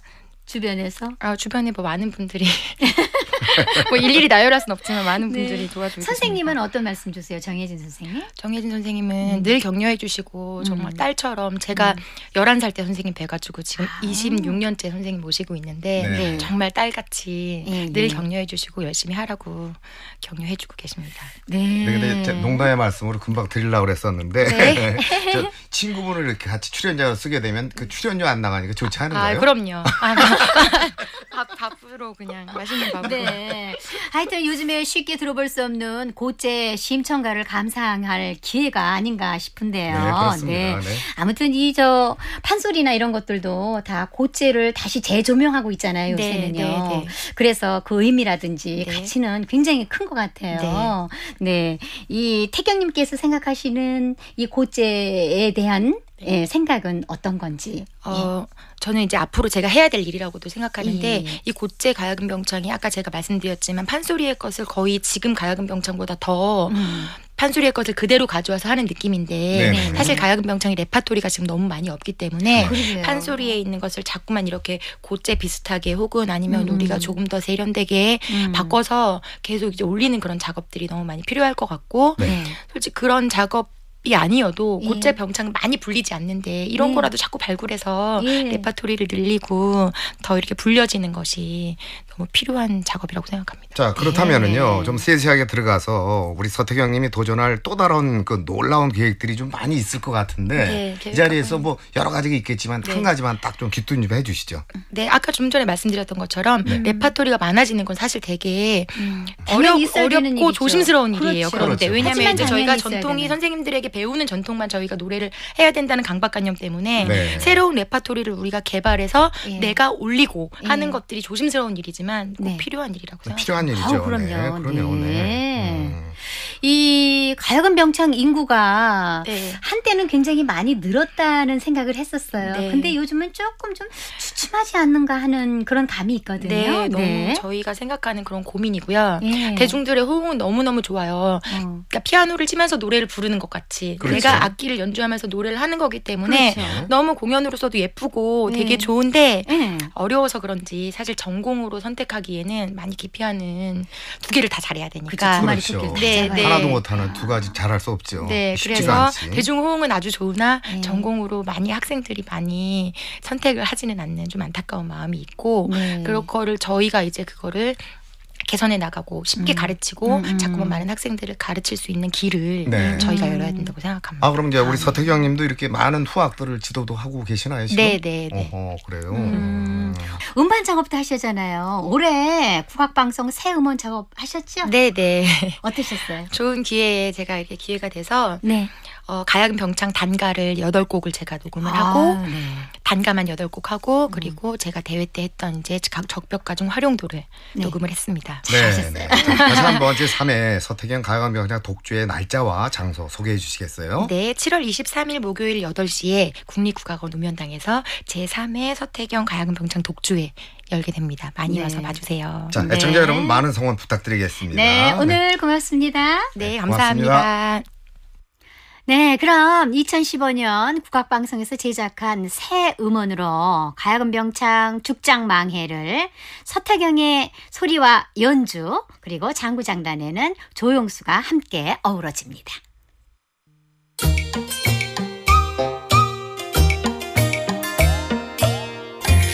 S2: 주변에서.
S8: 아, 주변에 뭐 많은 분들이 뭐 일일이 나열할 순 없지만 많은
S2: 네.
S8: 분들이 도와주고
S2: 선생님은
S8: 계십니다.
S2: 어떤 말씀 주세요, 정혜진 선생님?
S8: 정혜진 선생님은 늘 격려해 주시고 정말
S2: 음.
S8: 딸처럼 제가 11살 때 선생님 뵈가지고 지금
S2: 아.
S8: 26년째 선생님 모시고 있는데
S1: 네.
S8: 정말 딸같이
S2: 예,
S8: 늘
S2: 예.
S8: 격려해 주시고 열심히 하라고 격려해 주고 계십니다.
S2: 네.
S1: 네, 근데 제 농담의 말씀으로 금방 드리려고 그랬었는데
S2: 네.
S1: 저 친구분을 이렇게 같이 출연자로 쓰게 되면 그 출연료 안 나가니까 좋지
S8: 아,
S1: 않은가요?
S8: 그럼요. 아, 밥, 밥으로 그냥 맛있는 밥으로.
S2: 네. 하여튼 요즘에 쉽게 들어볼 수 없는 고제 심청가를 감상할 기회가 아닌가 싶은데요.
S1: 네, 그렇습니다. 네.
S2: 아무튼 이 저 판소리나 이런 것들도 다 고제를 다시 재조명하고 있잖아요,
S8: 네,
S2: 요새는요.
S8: 네, 네.
S2: 그래서 그 의미라든지
S8: 네.
S2: 가치는 굉장히 큰 것 같아요. 네. 이 태경님께서 생각하시는 이 고제에 대한 예, 생각은 어떤 건지.
S8: 어, 저는 이제 앞으로 제가 해야 될 일이라고도 생각하는데
S2: 예.
S8: 이 고제 가야금 병창이 아까 제가 말씀드렸지만 판소리의 것을 거의 지금 가야금 병창보다 더
S2: 음.
S8: 판소리의 것을 그대로 가져와서 하는 느낌인데
S1: 네네.
S8: 사실 가야금 병창이 레파토리가 지금 너무 많이 없기 때문에
S2: 그러게요.
S8: 판소리에 있는 것을 자꾸만 이렇게 고제 비슷하게 혹은 아니면
S2: 음.
S8: 우리가 조금 더 세련되게
S2: 음.
S8: 바꿔서 계속 이제 올리는 그런 작업들이 너무 많이 필요할 것 같고
S2: 네.
S8: 솔직히 그런 작업 이 아니어도
S2: 예.
S8: 고제 병창 많이 불리지 않는데 이런
S2: 예.
S8: 거라도 자꾸 발굴해서
S2: 예.
S8: 레파토리를 늘리고 더 이렇게 불려지는 것이 너무 필요한 작업이라고 생각합니다.
S1: 자 그렇다면은요
S2: 네.
S1: 좀 세세하게 들어가서 우리 서태경님이 도전할 또 다른 그 놀라운 계획들이 좀 많이 있을 것 같은데
S8: 네,
S1: 이 자리에서 뭐 여러 가지가 있겠지만 한
S8: 네.
S1: 가지만 딱좀 귀뚱 좀 해주시죠.
S8: 네, 아까 좀 전에 말씀드렸던 것처럼
S1: 네.
S8: 레파토리가 많아지는 건 사실 되게
S2: 음.
S8: 어렵, 어렵고. 조심스러운 일이에요.
S2: 그렇죠.
S8: 그런데
S1: 그렇죠.
S8: 왜냐하면 이제 저희가 전통이
S2: 되는.
S8: 선생님들에게 배우는 전통만 저희가 노래를 해야 된다는 강박관념 때문에
S1: 네.
S8: 새로운 레파토리를 우리가 개발해서
S2: 예.
S8: 내가 올리고
S2: 예.
S8: 하는 것들이 조심스러운 일이지 만 꼭
S2: 네.
S8: 필요한 일이라고 생각합니다.
S1: 필요한 일이죠.
S2: 아우, 그럼요.
S1: 네, 그럼요.
S2: 네.
S1: 네. 음.
S2: 이 가야금 병창 인구가
S8: 네.
S2: 한때는 굉장히 많이 늘었다는 생각을 했었어요.
S8: 네.
S2: 근데 요즘은 조금 좀 주춤하지 않는가 하는 그런 감이 있거든요.
S8: 네, 너무 저희가 생각하는 그런 고민이고요.
S2: 예.
S8: 대중들의 호응은 너무너무 좋아요.
S2: 어.
S8: 그러니까 피아노를 치면서 노래를 부르는 것 같이
S1: 그렇죠.
S8: 내가 악기를 연주하면서 노래를 하는 거기 때문에
S2: 그렇죠.
S8: 너무 공연으로서도 예쁘고
S2: 네.
S8: 되게 좋은데
S2: 예.
S8: 어려워서 그런지 사실 전공으로 선택하기에는 많이 기피하는 두 개를 다 잘해야
S2: 그렇죠.
S8: 되니까.
S2: 두 마리
S1: 그렇죠.
S2: 다
S8: 네, 네.
S1: 하나도 못하는 두 가지 잘할 수 없죠.
S8: 네,
S1: 쉽지가
S8: 그래서
S1: 않지.
S8: 대중 호응은 아주 좋으나
S2: 네.
S8: 전공으로 많이 학생들이 많이 선택을 하지는 않는 좀 안타까운 마음이 있고
S2: 네.
S8: 그럴 거를 저희가 이제 그거를 개선해 나가고 쉽게
S2: 음.
S8: 가르치고
S2: 음, 음.
S8: 자꾸만 많은 학생들을 가르칠 수 있는 길을
S1: 네.
S8: 저희가
S2: 음.
S8: 열어야 된다고 생각합니다.
S1: 아 그럼 이제 우리 서태경 님도 이렇게 많은 후학들을 지도도 하고 계시나요 지금?
S8: 네, 네, 네.
S1: 어허, 그래요.
S2: 음. 음반 작업도 하셨잖아요. 올해 국악방송 새 음원 작업 하셨죠?
S8: 네, 네.
S2: 어떠셨어요?
S8: 좋은 기회에 제가 이렇게 기회가 돼서
S2: 네.
S8: 어, 가야금 병창 단가를 여덟 곡을 제가 녹음을 하고
S2: 아, 네.
S8: 단가만 여덟 곡 하고 그리고 제가 대회 때 했던 이제 각 적벽가중 활용도를
S2: 네.
S8: 녹음을 했습니다.
S1: 네, 네. 자, 다시 한번 제 3회 서태경 가요광병장 독주의 날짜와 장소 소개해 주시겠어요?
S8: 네, 7월 23일 목요일 8시에 국립국악원 우면당에서 제 3회 서태경 가야금 병창 독주회 열게 됩니다. 많이
S2: 네.
S8: 와서 봐주세요.
S1: 자,
S2: 네.
S1: 애청자 여러분 많은 성원 부탁드리겠습니다.
S2: 네, 오늘 고맙습니다.
S8: 네,
S1: 네,
S8: 감사합니다.
S2: 네, 그럼 2015년 국악방송에서 제작한 새 음원으로 가야금 병창 죽장망해를 서태경의 소리와 연주 그리고 장구장단에는 조용수가 함께 어우러집니다.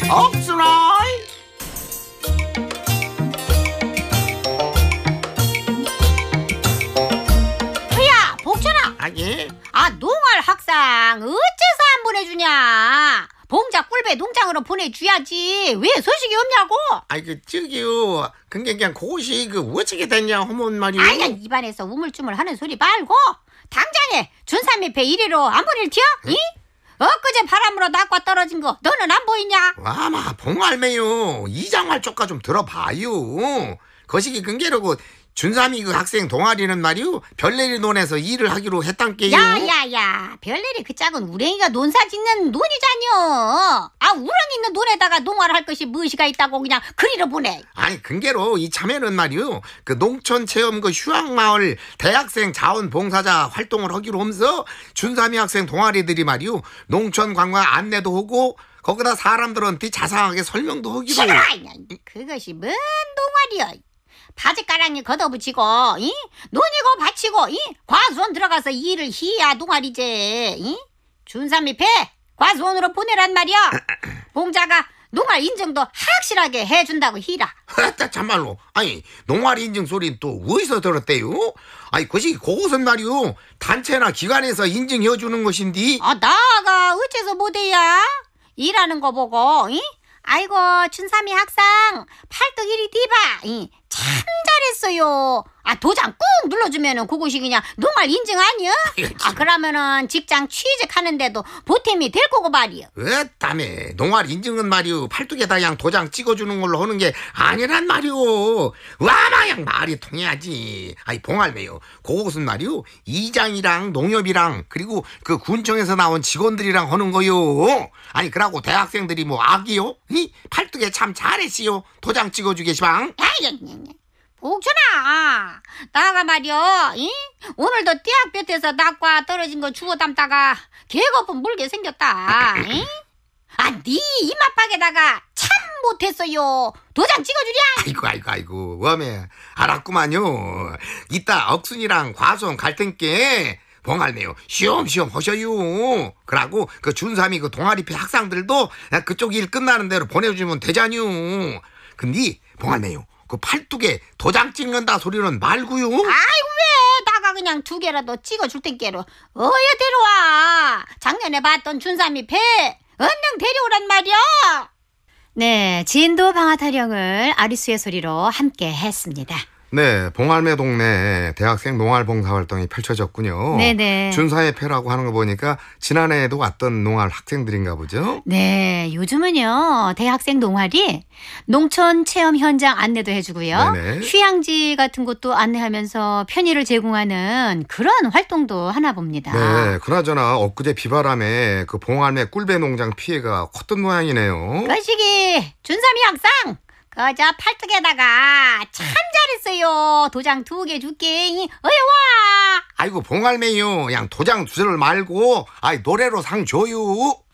S3: 억수라
S2: 농장으로 보내줘야지. 왜 소식이 없냐고?
S3: 아이 그 저기요 근데 그냥 그것이 그 어떻게 됐냐 하면 말이요
S2: 아야 입안에서 우물쭈물 하는 소리 말고 당장에 준삼미패 1위로 안 보낼 티야? 이? 엊그제 바람으로 낙과 떨어진 거 너는 안 보이냐?
S3: 와마 봉알매요 이장활 쪽가 좀 들어봐요 거시기 근게라고 준삼이 그 학생 동아리는 말이요 별내리 논에서 일을 하기로 했단께요
S2: 야야야 별일이 그 짝은 우랭이가 논사 짓는 논이잖여 아 우렁 있는 논에다가 농활 할 것이 무엇이가 있다고 그냥 그리로 보내.
S1: 아니 근게로 이 참외는 말이요 그 농촌 체험 그 휴양마을 대학생 자원봉사자 활동을 하기로 하면서 준삼이 학생 동아리들이 말이요 농촌 관광 안내도 하고 거기다 사람들한테 자상하게 설명도 하기로
S2: 싫어! 그것이 뭔 동아리여. 바지가랑이 걷어붙이고, 이? 논이고 바치고, 이? 과수원 들어가서 일을 희야 동아리제, 이? 준삼이 배 과수원으로 보내란 말이야. 봉자가 농활 인증도 확실하게 해준다고 희라.
S1: 아, 참말로 아니 농활 인증 소리는 또 어디서 들었대요? 아니 그것이 그것은 말이요 단체나 기관에서 인증해 주는 것인데
S2: 아, 나가 어째서 못해야? 일하는 거 보고, 이? 아이고, 준삼이 학상, 팔뚝 이리 뒤봐. 이, 참 잘했어요. 아, 도장 꾹 눌러주면은 그것이 그냥 농활 인증 아니야? 아, 그러면은 직장 취직하는데도 보탬이 될 거고 말이야.
S1: 으따매 농활 인증은 말이요 팔뚝에다 양 도장 찍어주는 걸로 하는 게 아니란 말이오. 와마양 말이 통해야지. 아이 봉할매요 그것은 말이요 이장이랑 농협이랑 그리고 그 군청에서 나온 직원들이랑 하는 거요. 아니 그러고 대학생들이 뭐 악이요? 이? 팔뚝에 참 잘했시요 도장 찍어주게 시방.
S2: 아이, 복준아, 나가 말이야, 이? 오늘도 띠약볕에서 낙과 떨어진 거 주워 담다가 개거품 물게 생겼다, 이? 아, 네 이마팍에다가 참 못했어요. 도장 찍어주랴.
S1: 아이고 아이고 아이고 웜에 알았구만요 이따 억순이랑 과수원 갈 텐께 봉할매요 쉬엄쉬엄 하셔요 그러고 그 준삼이 그 동아리패 학생들도 그쪽 일 끝나는 대로 보내주면 되잖요 근데 봉할매요 그 팔뚝에 도장 찍는다 소리는 말고요.
S2: 아이고 왜? 나가 그냥 두 개라도 찍어줄 땐께로. 어여 데려와. 작년에 봤던 준삼이 배 언능 데려오란 말이야 네 진도 방아 타령을 아리수의 소리로 함께 했습니다
S9: 네, 봉할매 동네 대학생 농활 봉사 활동이 펼쳐졌군요.
S2: 네네.
S9: 준사의 패라고 하는 거 보니까 지난해에도 왔던 농활 학생들인가 보죠.
S2: 네 요즘은요 대학생 농활이 농촌 체험 현장 안내도 해주고요
S9: 네네.
S2: 휴양지 같은 곳도 안내하면서 편의를 제공하는 그런 활동도 하나 봅니다
S9: 네, 그나저나 엊그제 비바람에 그 봉할매 꿀배 농장 피해가 컸던 모양이네요.
S2: 거시기 준삼이 학상 그저 팔뚝에다가 참 잘했어요. 도장 두 개 줄게. 어여 와.
S1: 아이고 봉할매요 양 도장 두절 말고. 아이 노래로 상 줘요.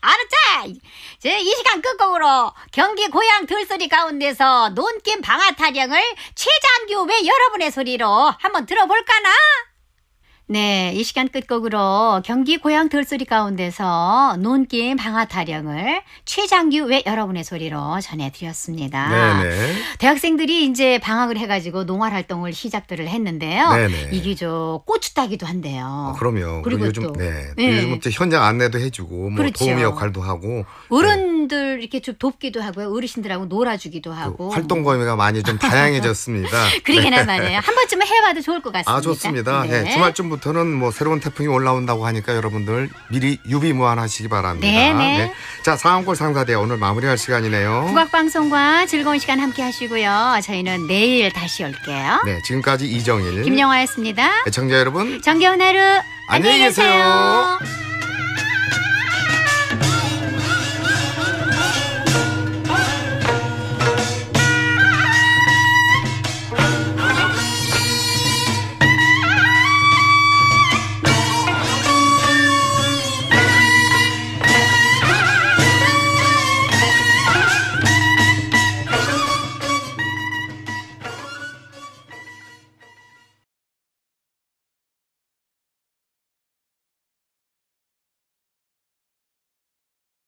S2: 알았자 제이 시간 끝곡으로 경기 고향 들소리 가운데서 논김 방아 타령을 최장규 외 여러분의 소리로 한번 들어볼까나 네, 이 시간 끝곡으로 경기 고향 들소리 가운데서 논김 방아 타령을 최장규 외 여러분의 소리로 전해드렸습니다.
S9: 네네.
S2: 대학생들이 이제 방학을 해가지고 농활 활동을 시작들을 했는데요.
S9: 네네.
S2: 이게 저 고추 따기도 한대요.
S9: 어, 그럼요. 그리고 요즘
S2: 또-
S9: 네,
S2: 네.
S9: 요즘 또 현장 안내도 해주고 뭐
S2: 그렇죠.
S9: 도우미 역할도 하고
S2: 어른들 이렇게 좀 돕기도 하고요. 어르신들하고 놀아주기도
S9: 그
S2: 하고.
S9: 활동 범위가 많이 좀 다양해졌습니다.
S2: 그러게나 말이에요. 한 번쯤은 해봐도 좋을 것 같습니다.
S9: 아 좋습니다.
S2: 네.
S9: 네, 주말쯤 부터는 뭐 새로운 태풍이 올라온다고 하니까 여러분들 미리 유비무환하시기 바랍니다.
S2: 네네.
S9: 자 상황골 상사대 오늘 마무리할 시간이네요.
S2: 국악방송과 즐거운 시간 함께 하시고요. 저희는 내일 다시 올게요.
S9: 네 지금까지 이정일
S2: 김영화였습니다.
S9: 애청자 여러분
S2: 정겨운 하루
S9: 안녕히 계세요.
S2: 계세요.